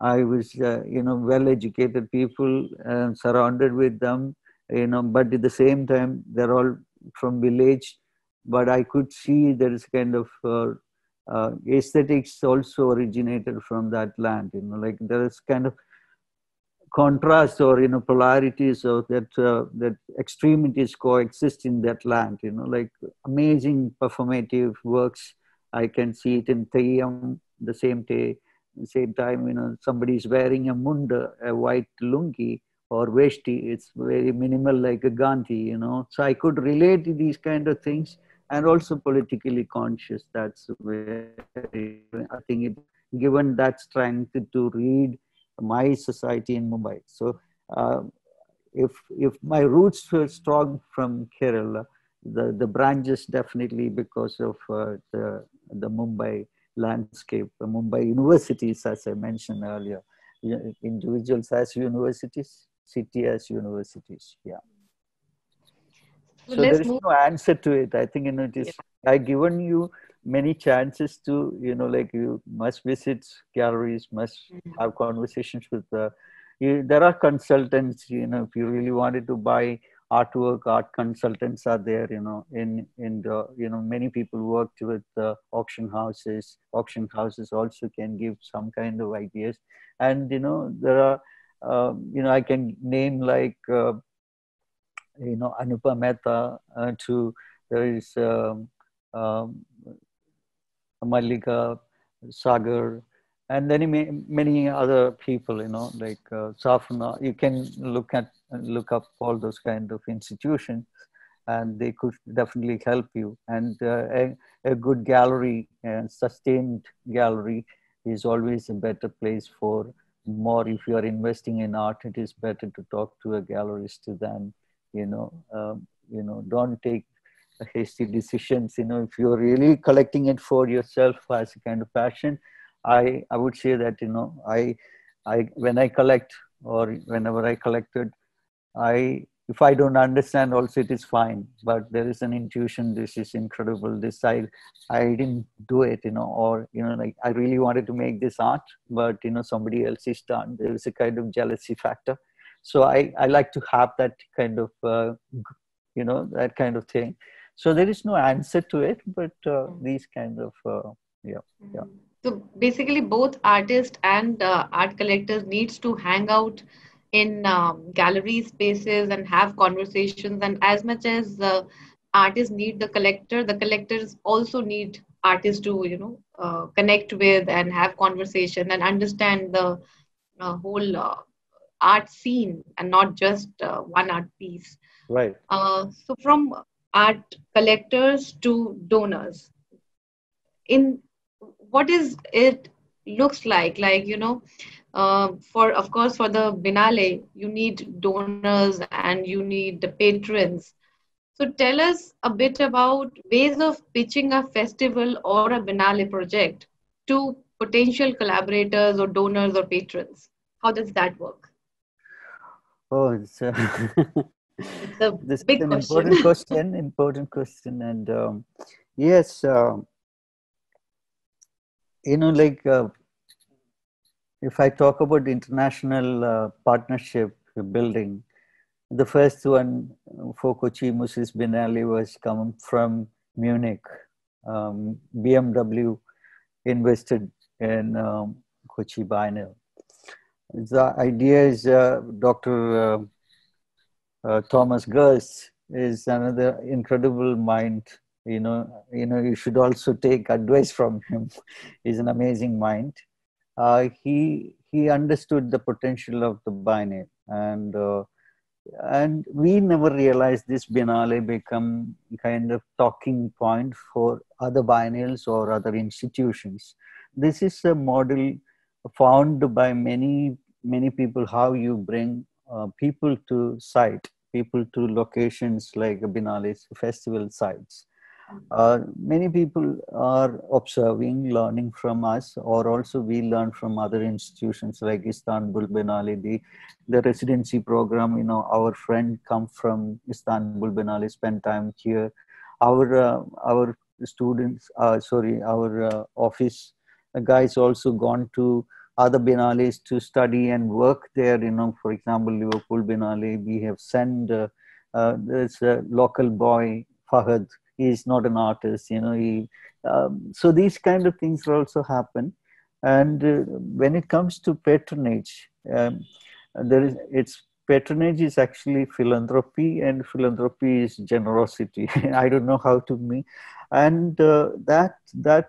I was uh, you know well educated people and surrounded with them you know but at the same time they're all from village but i could see there is kind of uh, uh, aesthetics also originated from that land you know like there is kind of contrast or you know polarities or that uh, that extremities coexist in that land you know like amazing performative works. I can see it in Theyyam the same day same time you know somebody is wearing a munda a white lungi or veshti it's very minimal like a gandhi you know. So i could relate to these kind of things and also politically conscious. That's where I think it given that strength to read my society in Mumbai. So uh, if if my roots were strong from Kerala, the, the branches definitely because of uh, the, the Mumbai landscape, the Mumbai universities, as I mentioned earlier, individuals as universities, city as universities, yeah. So, there is move. no answer to it. I think you know it is. Yeah. I given you many chances to you know like you must visit galleries, must mm-hmm. have conversations with the. You, there are consultants. You know, if you really wanted to buy artwork, art consultants are there. You know, in in the you know many people worked with the auction houses. Auction houses also can give some kind of ideas, and you know there are. Um, you know, I can name like uh, you know Anupam Mehta uh, to there is um, um, Mallika Sagar and then many other people you know like uh, Safna. You can look at look up all those kind of institutions and they could definitely help you. And uh, a, a good gallery and sustained gallery is always a better place for more. If you are investing in art it is better to talk to a gallerist than you know um, you know don't take hasty decisions you know if you're really collecting it for yourself as a kind of passion i i would say that you know i i when i collect or whenever i collected i if i don't understand also it is fine. But there is an intuition this is incredible this i i didn't do it you know or you know like i really wanted to make this art but you know somebody else is done. There is a kind of jealousy factor. So i i like to have that kind of uh, you know that kind of thing so there is no answer to it but uh, these kind of uh, yeah yeah. So basically both artists and uh, art collectors needs to hang out in um, gallery spaces and have conversations and as much as uh, artists need the collector the collectors also need artists to you know uh, connect with and have conversation and understand the uh, whole uh, art scene and not just uh, one art piece. Right. Uh, so from art collectors to donors. In what is it looks like? Like you know uh, for of course for the Biennale you need donors and you need the patrons. So tell us a bit about ways of pitching a festival or a Biennale project to potential collaborators or donors or patrons. How does that work? Oh it's, uh, [LAUGHS] it's a this big is an question. important question important question and um, yes um, you know like uh, if i talk about international uh, partnership building the first one for kochi muziris biennale was come from munich um, bmw invested in um, kochi biennial the idea is uh, dr uh, uh, thomas Girst is another incredible mind. You know you know you should also take advice from him. [LAUGHS] He's an amazing mind. Uh, he he understood the potential of the biennial and uh, and we never realized this biennale become kind of talking point for other biennials or other institutions. This is a model found by many many people how you bring uh, people to site people to locations like biennales festival sites uh, many people are observing, learning from us, or also we learn from other institutions like Istanbul Biennale, the, the residency program. You know, our friend come from Istanbul Biennale, spend time here. Our uh, our students, uh, sorry, our uh, office guys also gone to other biennales to study and work there. You know, for example, Liverpool Biennale, we have sent. Uh, uh, there's a local boy Fahad he's not an artist you know he um, so these kind of things also happen and uh, when it comes to patronage um, there is it's patronage is actually philanthropy and philanthropy is generosity [LAUGHS] i don't know how to mean and uh, that that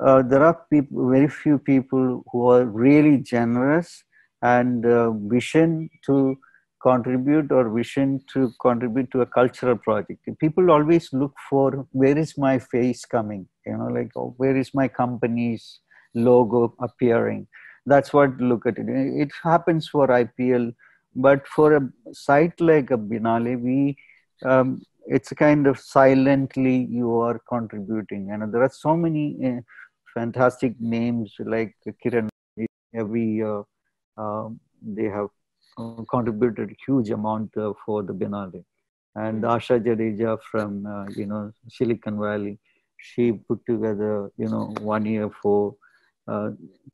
uh, there are people very few people who are really generous and uh, vision to contribute or vision to contribute to a cultural project. People always look for where is my face coming? You know like oh, where is my company's logo appearing? That's what look at it. It happens for ipl but for a site like a biennale we um, it's kind of silently you are contributing. And there are so many uh, fantastic names like kiran every year uh, they have uh, contributed huge amount uh, for the Biennale. And Asha Jadeja from, uh, you know, Silicon Valley, she put together, you know, one year for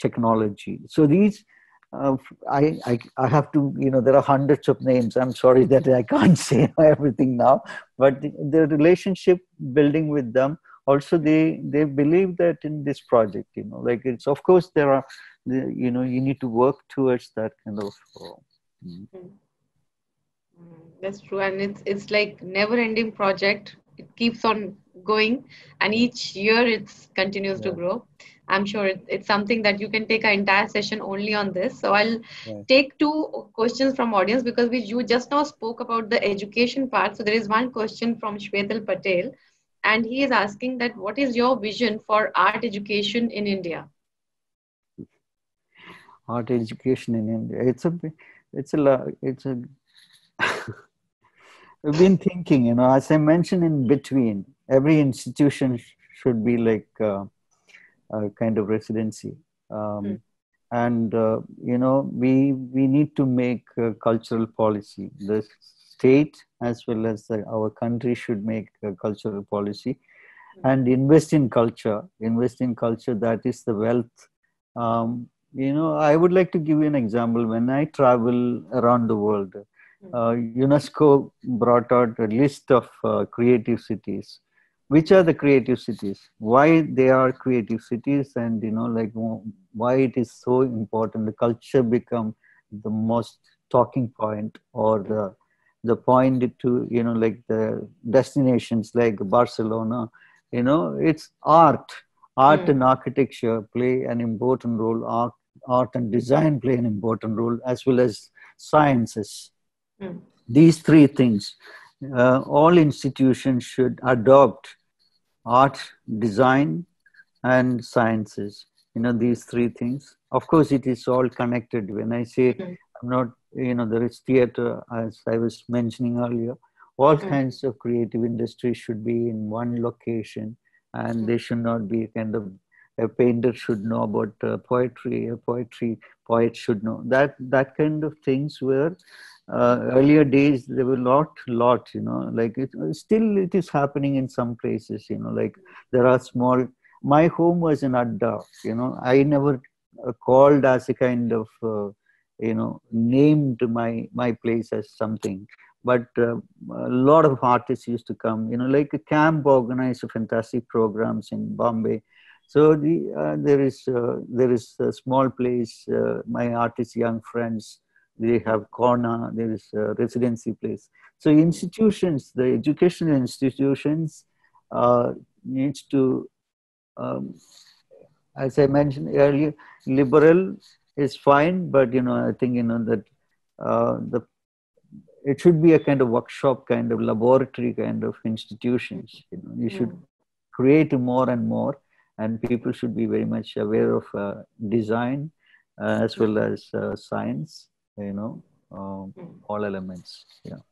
technology. So these, uh, I, I, I have to, you know, there are hundreds of names. I'm sorry [LAUGHS] that I can't [LAUGHS] say everything now, but the, the, relationship building with them, also they, they believe that in this project, you know, like it's, of course, there are, you know, you need to work towards that kind of uh, Mm. That's true, and it's it's like never-ending project. It keeps on going, and each year it continues yeah. to grow. I'm sure it, it's something that you can take an entire session only on this. So I'll yeah. take two questions from audience because we you just now spoke about the education part. So there is one question from Shwetal Patel, and he is asking that what is your vision for art education in India? Art education in India. It's a it's a it's a [LAUGHS] I've been thinking, you know, as I mentioned in between, every institution should be like uh, a kind of residency. Um, mm. And, uh, you know, we, we need to make cultural policy. The state as well as the, our country should make a cultural policy mm. and invest in culture. Invest in culture, that is the wealth um, you know i would like to give you an example when i travel around the world hmm. uh, unesco brought out a list of uh, creative cities which are the creative cities why they are creative cities and you know like why it is so important the culture become the most talking point or the the point to you know like the destinations like Barcelona. You know, it's art. Art Mm. and architecture play an important role. Art, art and design play an important role, as well as sciences. Mm. These three things, uh, all institutions should adopt art, design, and sciences. You know, these three things. Of course, it is all connected. When I say Mm. I'm not, you know, there is theater, as I was mentioning earlier. All Mm. kinds of creative industries should be in one location, and Mm. they should not be kind of a painter should know about uh, poetry, a poetry poet should know that that kind of things were uh, earlier days there were lot lot you know like it still it is happening in some places you know like there are small my home was in adda you know i never uh, called as a kind of uh, you know named my my place as something. But uh, a lot of artists used to come you know like a camp organized fantastic programs in bombay. So the uh, there is uh, there is a small place uh, my artist young friends they have corner there is a residency place. So institutions the educational institutions uh, needs to um, as i mentioned earlier liberal is fine but you know i think you know that uh, the it should be a kind of workshop kind of laboratory kind of institutions you know. You should create more and more and people should be very much aware of uh, design uh, as well as uh, science you know um, all elements yeah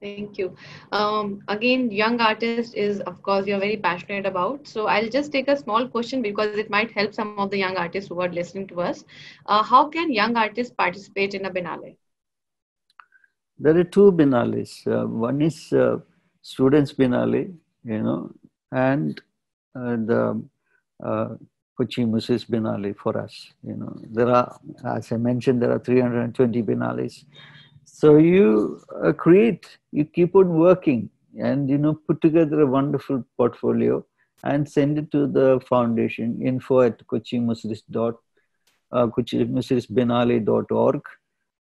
Thank you. Um, again, young artist is, of course, you're very passionate about. So I'll just take a small question because it might help some of the young artists who are listening to us. Uh, how can young artists participate in a Biennale? there are two biennales uh, one is uh, students biennale you know and uh, the uh, Kochi Muziris Biennale for us. You know, there are, as I mentioned, there are 320 biennales. So you uh, create, you keep on working, and you know, put together a wonderful portfolio and send it to the foundation. Info at kochimuziris dot uh.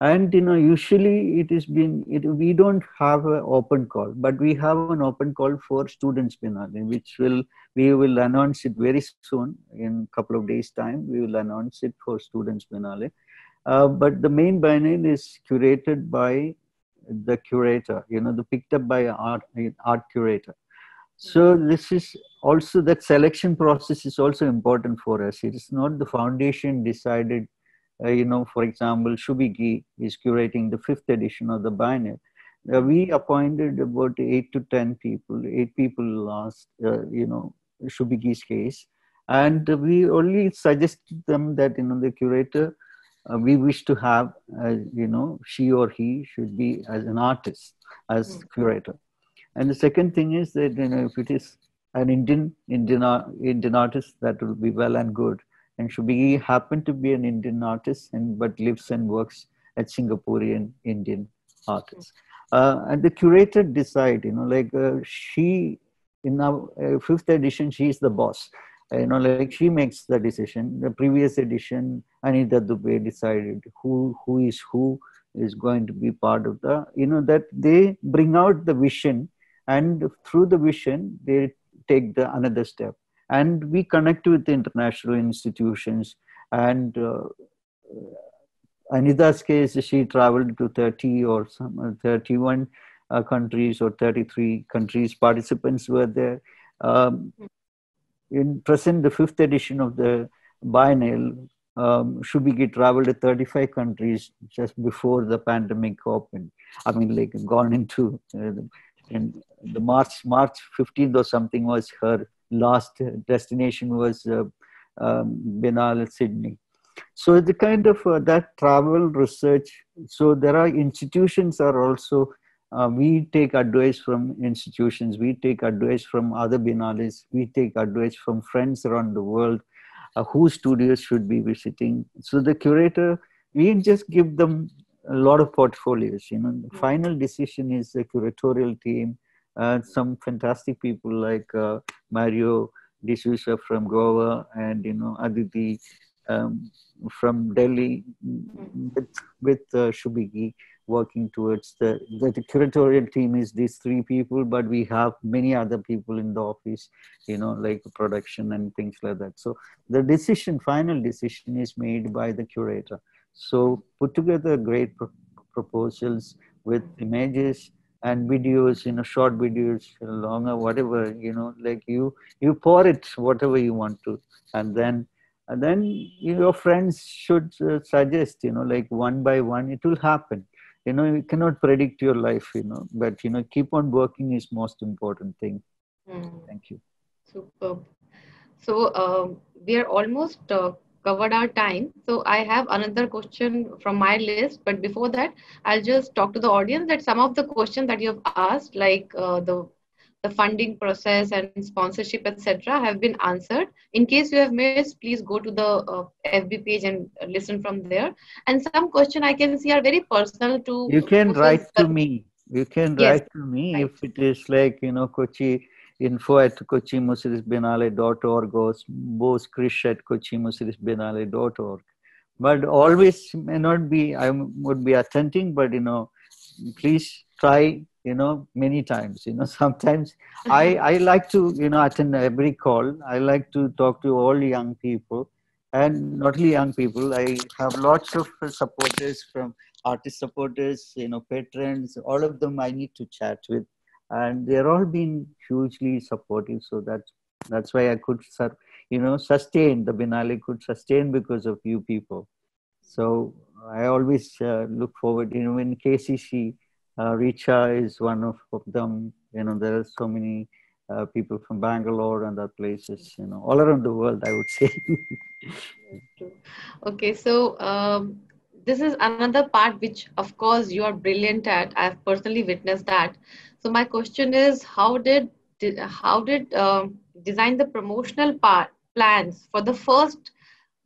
And you know, usually it is been it, we don't have an open call, but we have an open call for students biennale, which will we will announce it very soon in a couple of days time we will announce it for students biennale uh, but the main biennale is curated by the curator you know the picked up by art art curator. So this is also that selection process is also important for us. It is not the foundation decided uh, you know for example shubigi is curating the fifth edition of the biennale uh, we appointed about eight to ten people eight people last uh, you know Shubigi's case, and we only suggested them that you know the curator uh, we wish to have, uh, you know, she or he should be as an artist, as curator. And the second thing is that you know if it is an Indian Indian Indian artist, that will be well and good. And Shubigi happened to be an Indian artist, and but lives and works at Singaporean Indian artists. Uh, and the curator decide, you know, like uh, she in our uh, fifth edition, she is the boss. Uh, you know, like she makes the decision. The previous edition, Anita Dube decided who who is who is going to be part of the. You know that they bring out the vision, and through the vision they take the another step. And we connect with the international institutions. And uh, Anita's case, she traveled to 30 or some 31 uh, countries or 33 countries participants were there um, in present the fifth edition of the biennial um, traveled to 35 countries just before the pandemic opened i mean like gone into uh, in the march march 15th or something was her last destination was uh, um, Sydney. So the kind of uh, that travel research. So there are institutions are also uh, we take advice from institutions, we take advice from other biennales, we take advice from friends around the world uh, whose studios should be visiting. So the curator, we just give them a lot of portfolios. You know, the final decision is the curatorial team. Uh, some fantastic people like uh, Mario D'Souza from Goa and you know Aditi um, from Delhi with, with uh, Shubigi working towards the, the, the curatorial team is these three people, but we have many other people in the office, you know, like production and things like that. So the decision, final decision is made by the curator. So put together great pro- proposals with images and videos, you know, short videos, longer, whatever, you know, like you, you pour it whatever you want to, and then and then your friends should uh, suggest you know like one by one it will happen you know you cannot predict your life you know but you know keep on working is most important thing. Mm. thank you. Superb. So um, we are almost uh, covered our time. So i have another question from my list but before that i'll just talk to the audience that some of the questions that you have asked like uh, the the funding process and sponsorship, etc., have been answered. In case you have missed, please go to the uh, FB page and listen from there. And some question I can see are very personal to. You can write to me. You can yes. write to me right. if it is like you know Kochi info at kochimuzirisbiennale.org or both krish at kochimuzirisbiennale.org. But always may not be, I would be attending, but you know, please try you know many times you know [LAUGHS] sometimes. I i like to you know attend every call. I like to talk to all young people. And not only young people i have lots of supporters from artist supporters you know patrons. All of them i need to chat with. And they're all been hugely supportive. So that's that's why i could you know sustain the Biennale could sustain because of you people. So i always uh, look forward you know in kcc uh, Richa is one of, of them. You know, there are so many uh, people from Bangalore and other places, you know, all around the world, I would [LAUGHS] say. okay, so um, this is another part which, of course, you are brilliant at. I've personally witnessed that. So my question is, how did, how did um, design the promotional part plans for the first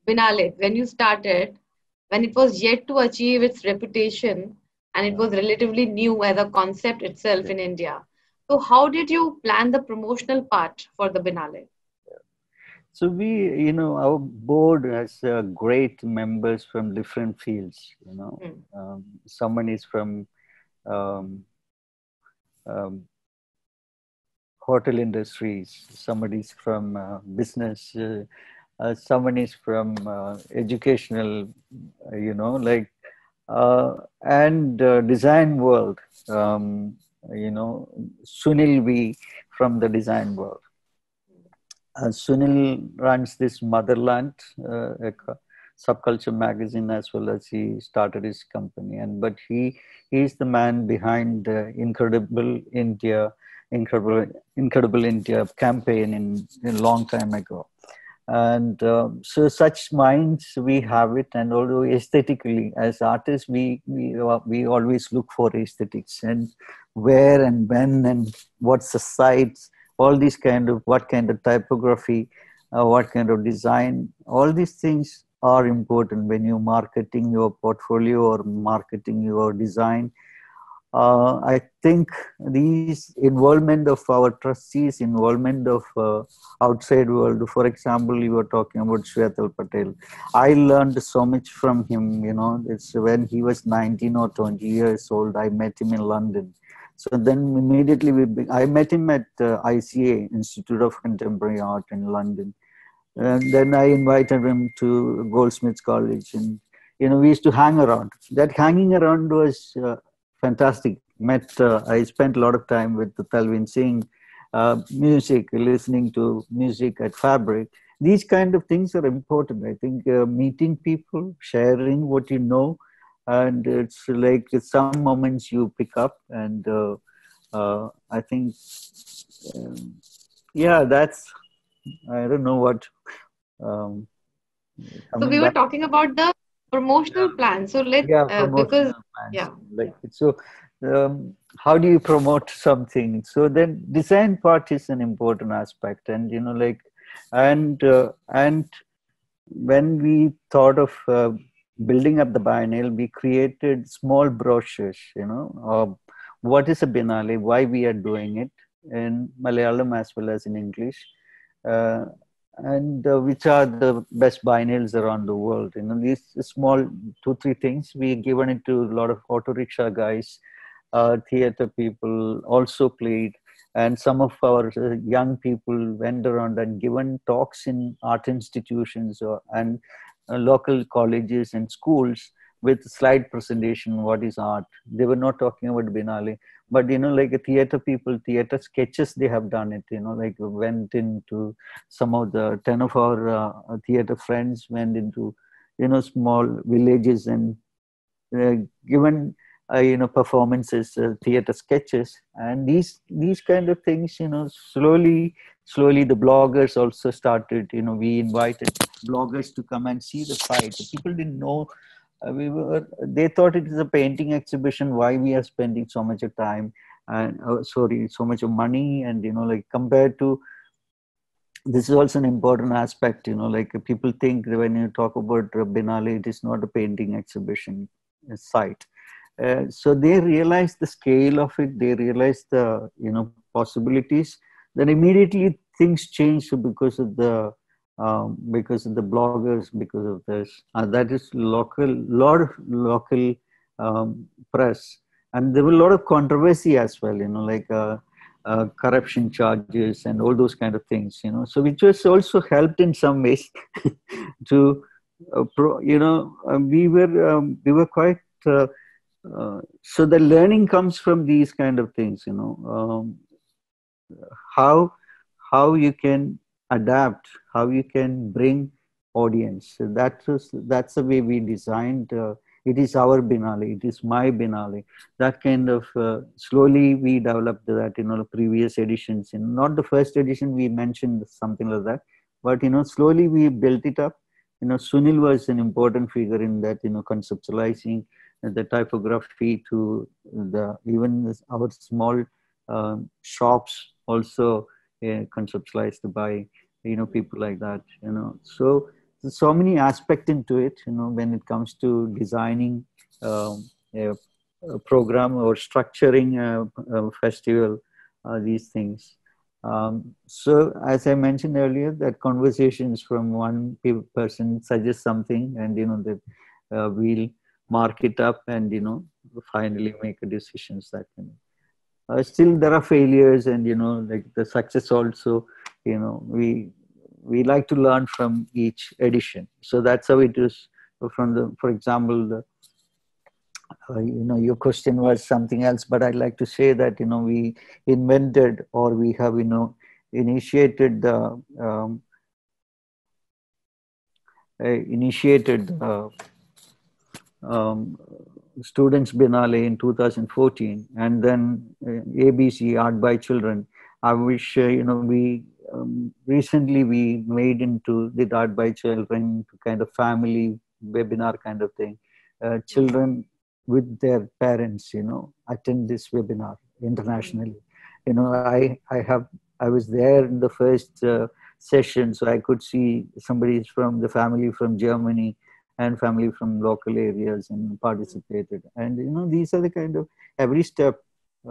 Biennale when you started, when it was yet to achieve its reputation? And it was relatively new as a concept itself in India. So, how did you plan the promotional part for the Biennale? So we, you know, our board has uh, great members from different fields. You know, mm. um, someone is from um, um, hotel industries, somebody is from uh, business, uh, uh, someone is from uh, educational, you know, like and uh, design world. Um, you know, Sunil V from the design world. Uh, Sunil runs this Motherland uh, subculture magazine as well as he started his company. And but he is the man behind the Incredible India, Incredible Incredible India campaign in a long time ago and uh, so such minds we have it and although aesthetically as artists we we, uh, we always look for aesthetics and where and when and what's the sites all these kind of what kind of typography uh, what kind of design all these things are important when you're marketing your portfolio or marketing your design uh, I think these involvement of our trustees, involvement of uh, outside world. For example, you were talking about Shwetal Patel. I learned so much from him. You know, it's when he was 19 or 20 years old. I met him in London. So then immediately we, I met him at uh, ICA Institute of Contemporary Art in London, and then I invited him to Goldsmiths College, and you know we used to hang around. That hanging around was uh, fantastic. Met, uh, I spent a lot of time with the Talvin Singh, uh, music, listening to music at Fabric. These kind of things are important. I think uh, meeting people, sharing what you know, and it's like some moments you pick up, and uh, uh, I think, um, yeah, that's. I don't know what. Um, so we were back. talking about the promotional yeah. plan so let yeah, uh, because plans. yeah like so um, how do you promote something so then design part is an important aspect and you know like and uh, and when we thought of uh, building up the biennial we created small brochures you know what is a biennale why we are doing it in malayalam as well as in english uh, and uh, which are the best biennials around the world. You know, these small two, three things we given it to a lot of auto rickshaw guys, uh, theater people also played, and some of our uh, young people went around and given talks in art institutions or, and uh, local colleges and schools with slide presentation what is art? They were not talking about Biennale but you know like theater people theater sketches they have done it you know like went into some of the 10 of our uh, theater friends went into you know small villages and uh, given uh, you know performances uh, theater sketches. And these these kind of things you know slowly slowly the bloggers also started you know we invited bloggers to come and see the fight. People didn't know uh, we were they thought it is a painting exhibition. Why we are spending so much of time and uh, sorry so much of money and you know like compared to this is also an important aspect you know like people think when you talk about Biennale it is not a painting exhibition site. Uh, so they realize the scale of it. They realize the you know possibilities. Then immediately things change because of the um, because of the bloggers, because of this. That is local, lot of local um, press, and there were a lot of controversy as well. You know, like uh, uh, corruption charges and all those kind of things. You know, so which was also helped in some ways [LAUGHS] to, uh, pro, you know, uh, we were um, we were quite. Uh, so the learning comes from these kind of things. You know, um, how how you can adapt how you can bring audience. So that's that's the way we designed uh, it is our Biennale it is my Biennale that kind of uh, slowly we developed that in all previous editions. And not the first edition we mentioned something like that but you know slowly we built it up. You know sunil was an important figure in that you know conceptualizing the typography to the even our small uh, shops also uh, conceptualized by you know people like that you know. So so many aspects into it you know when it comes to designing um, a, a, program or structuring a, a festival uh, these things. Um, so as i mentioned earlier that conversations from one person suggest something and you know that uh, we'll mark it up and you know finally make a decisions that uh, still there are failures and you know like the success also you know we we like to learn from each edition. So that's how it is from the for example the uh, you know your question was something else but i'd like to say that you know we invented or we have you know initiated the um, uh, initiated the um, students Biennale in 2014 and then uh, ABC Art by Children I wish uh, you know we um, recently we made into the art by children kind of family webinar kind of thing. Uh, children with their parents, you know, attend this webinar internationally. You know, I I have I was there in the first uh, session, so I could see somebody from the family from Germany and family from local areas and participated. And you know, these are the kind of every step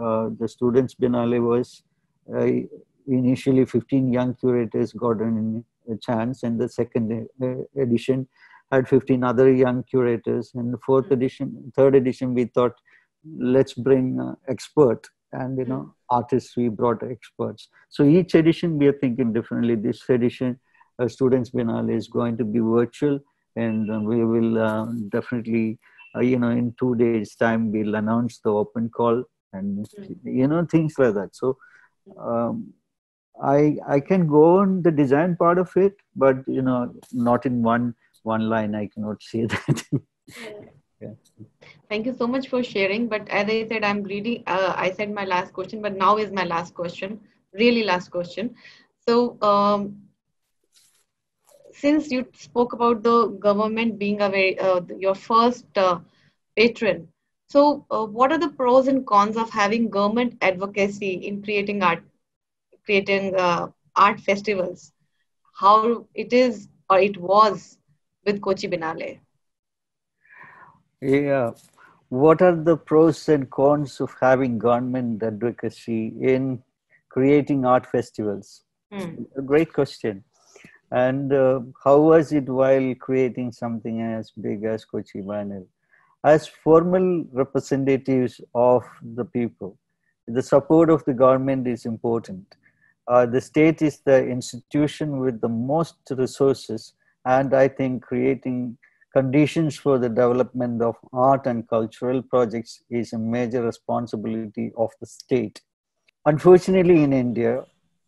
uh, the students Biennale was uh, initially 15 young curators got an, a chance and the second uh, edition had 15 other young curators and the fourth hmm. edition third edition we thought let's bring uh, expert and you know hmm. artists we brought experts so each edition we are thinking differently this edition uh, students biennale is going to be virtual and we will uh, definitely uh, you know in two days time we'll announce the open call and hmm. you know things like that so um, I I can go on the design part of it, but you know, not in one one line. I cannot [LAUGHS] say that. yeah. Thank you so much for sharing. But as I said, I'm greedy. Uh, I said my last question, but now is my last question. Really, last question. So, um, since you spoke about the government being a very uh, your first uh, patron, so uh, what are the pros and cons of having government advocacy in creating art creating uh, art festivals, how it is or it was with Kochi Biennale. Yeah. What are the pros and cons of having government advocacy in creating art festivals? Mm. A great question. And uh, how was it while creating something as big as Kochi Biennale? As formal representatives of the people, the support of the government is important. Uh, the state is the institution with the most resources, and I think creating conditions for the development of art and cultural projects is a major responsibility of the state. Unfortunately, in India,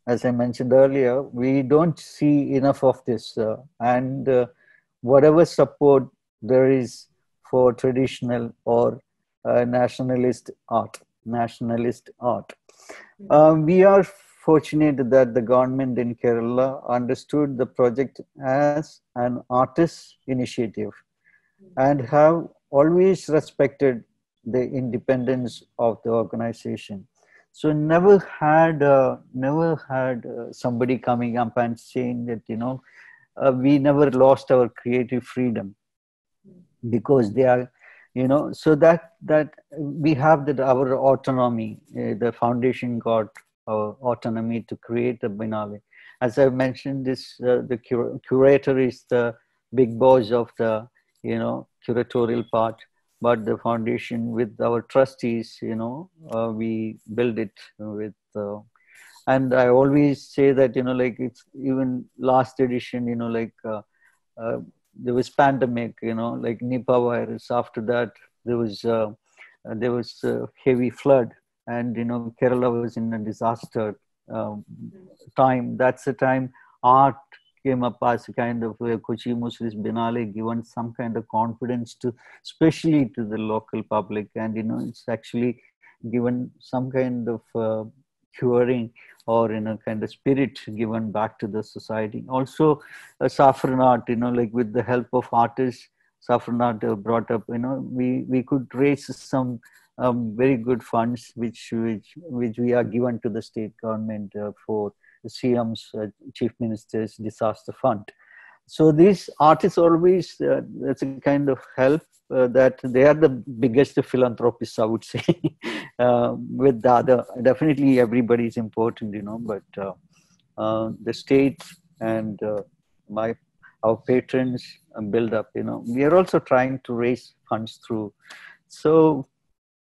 as I mentioned earlier, we don't see enough of this, uh, and uh, whatever support there is for traditional or uh, nationalist art, nationalist art. Uh, we are fortunate that the government in Kerala understood the project as an artist initiative and have always respected the independence of the organization. So never had uh, never had uh, somebody coming up and saying that you know uh, we never lost our creative freedom because they are you know so that that we have that our autonomy uh, the foundation got our autonomy to create the Biennale. As I mentioned, this uh, the cur- curator is the big boss of the you know curatorial part, but the foundation with our trustees, you know, uh, we build it with. Uh, and I always say that you know, like it's even last edition, you know, like uh, uh, there was pandemic, you know, like Nipah virus. After that, there was uh, there was heavy flood and you know kerala was in a disaster um, time that's the time art came up as a kind of a Kochi Muziris Biennale given some kind of confidence to especially to the local public. And you know it's actually given some kind of uh, curing or in a kind of spirit given back to the society. Also a saffron art you know like with the help of artists saffron art brought up you know we we could raise some um, very good funds which which which we are given to the state government uh, for CM's uh, chief minister's disaster fund. So these artists always uh, it's a kind of help uh, that they are the biggest philanthropists, I would [LAUGHS] say. uh, with the other, definitely everybody is important, you know, but uh, uh, the state and my our patrons build up, you know. We are also trying to raise funds through. So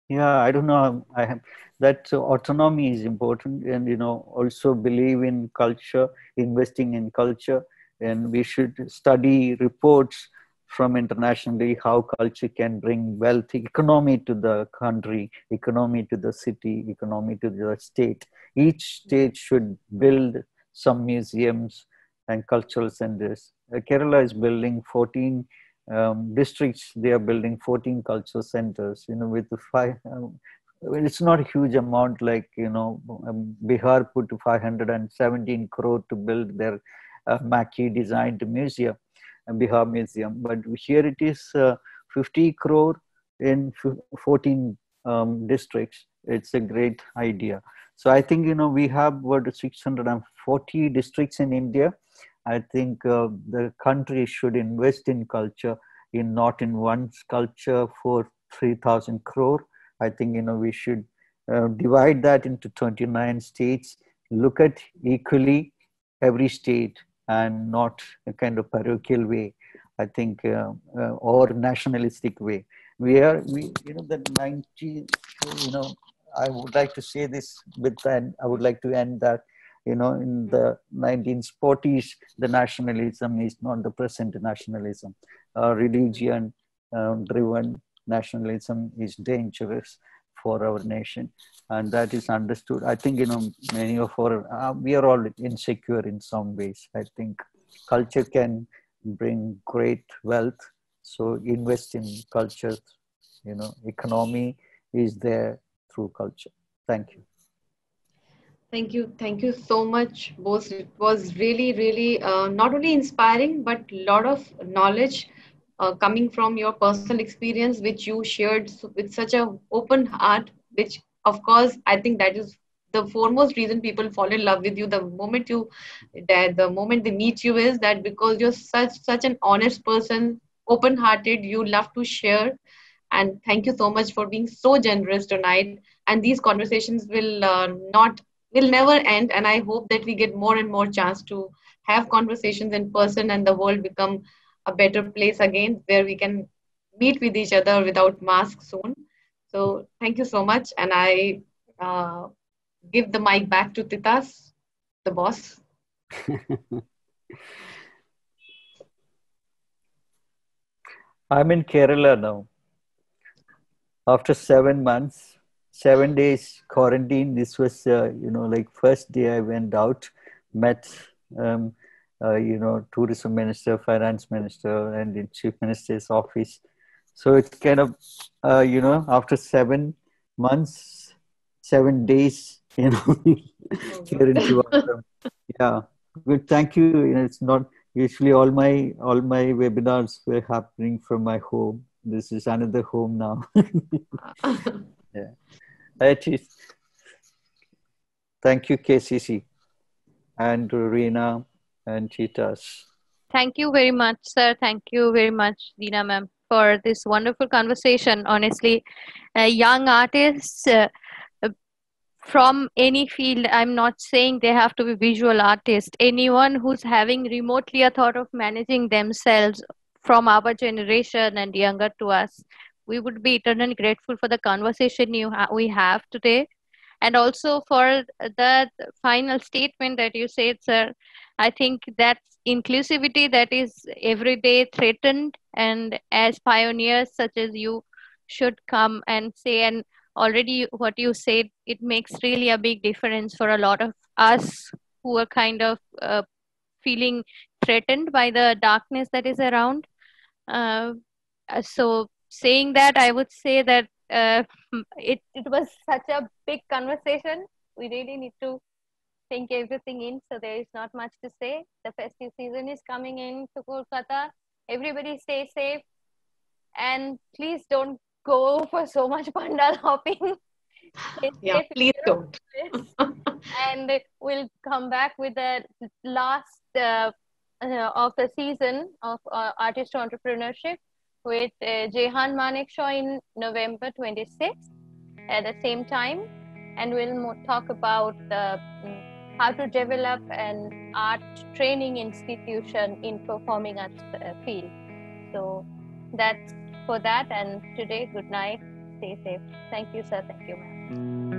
yeah i don't know i have that autonomy is important and you know also believe in culture investing in culture. And we should study reports from internationally how culture can bring wealth economy to the country economy to the city economy to the state. Each state should build some museums and cultural centers. Uh, kerala is building 14 um, districts, they are building 14 cultural centers, you know, with the five, um, it's not a huge amount like, you know, um, Bihar put 517 crore to build their uh, Maki designed museum, uh, Bihar Museum. But here it is uh, 50 crore in 14 um, districts. It's a great idea. So I think, you know, we have about 640 districts in India I think uh, the country should invest in culture, in not in one sculpture for 3,000 crore. I think you know we should uh, divide that into 29 states, look at equally every state, and not a kind of parochial way. I think uh, uh or nationalistic way. We are we you know the 90 you know I would like to say this, with, then I would like to end that you know, in the 1940s, the nationalism is not the present nationalism. Uh, religion um, driven nationalism is dangerous for our nation. And that is understood. I think, you know, many of our, uh, we are all insecure in some ways. I think culture can bring great wealth. So invest in culture, you know, economy is there through culture. Thank you. Thank you. Thank you so much, Bose. It was really, really uh, not only inspiring, but a lot of knowledge uh, coming from your personal experience, which you shared with such a open heart, which of course, I think that is the foremost reason people fall in love with you the moment you that the moment they meet you is that because you're such such an honest person open hearted you love to share. And thank you so much for being so generous tonight. And these conversations will uh, not will never end. And i hope that we get more and more chance to have conversations in person and the world become a better place again where we can meet with each other without masks soon. So thank you so much. And I uh, give the mic back to Titash, the boss. [LAUGHS] I'm in Kerala now. After seven months, seven days quarantine. This was, uh, you know, like first day I went out, met, um, uh, you know, tourism minister, finance minister, and the chief minister's office. So it's kind of, uh, you know, after seven months, seven days, [LAUGHS] you know, [LAUGHS] here in Trivandrum. Yeah, good. Thank you. you know, it's not usually all my all my webinars were happening from my home. This is another home now. [LAUGHS] yeah. It is. Thank you, KCC, and Reena and Titash. Thank you very much, sir. Thank you very much, Dina ma'am, for this wonderful conversation. Honestly, young artists uh, from any field, I'm not saying they have to be visual artists. Anyone who's having remotely a thought of managing themselves from our generation and younger to us, we would be eternally grateful for the conversation you ha- we have today and also for the final statement that you said sir i think that's inclusivity that is every day threatened and as pioneers such as you should come and say and already what you said it makes really a big difference for a lot of us who are kind of uh, feeling threatened by the darkness that is around uh, so saying that, I would say that uh, [LAUGHS] it, it was such a big conversation. We really need to think everything in, so there is not much to say. The festive season is coming in to Kolkata. Everybody stay safe. And please don't go [LAUGHS] for so much pandal [LAUGHS] hopping. yeah, please don't. [LAUGHS] and we'll come back with the last uh, uh, of the season of uh, artist entrepreneurship with uh, Jehan Manekshaw in November 26th at the same time. And we'll talk about uh, how to develop an art training institution in performing arts uh, field. So that's for that. And today, good night. Stay safe. Thank you, sir. Thank you, ma'am.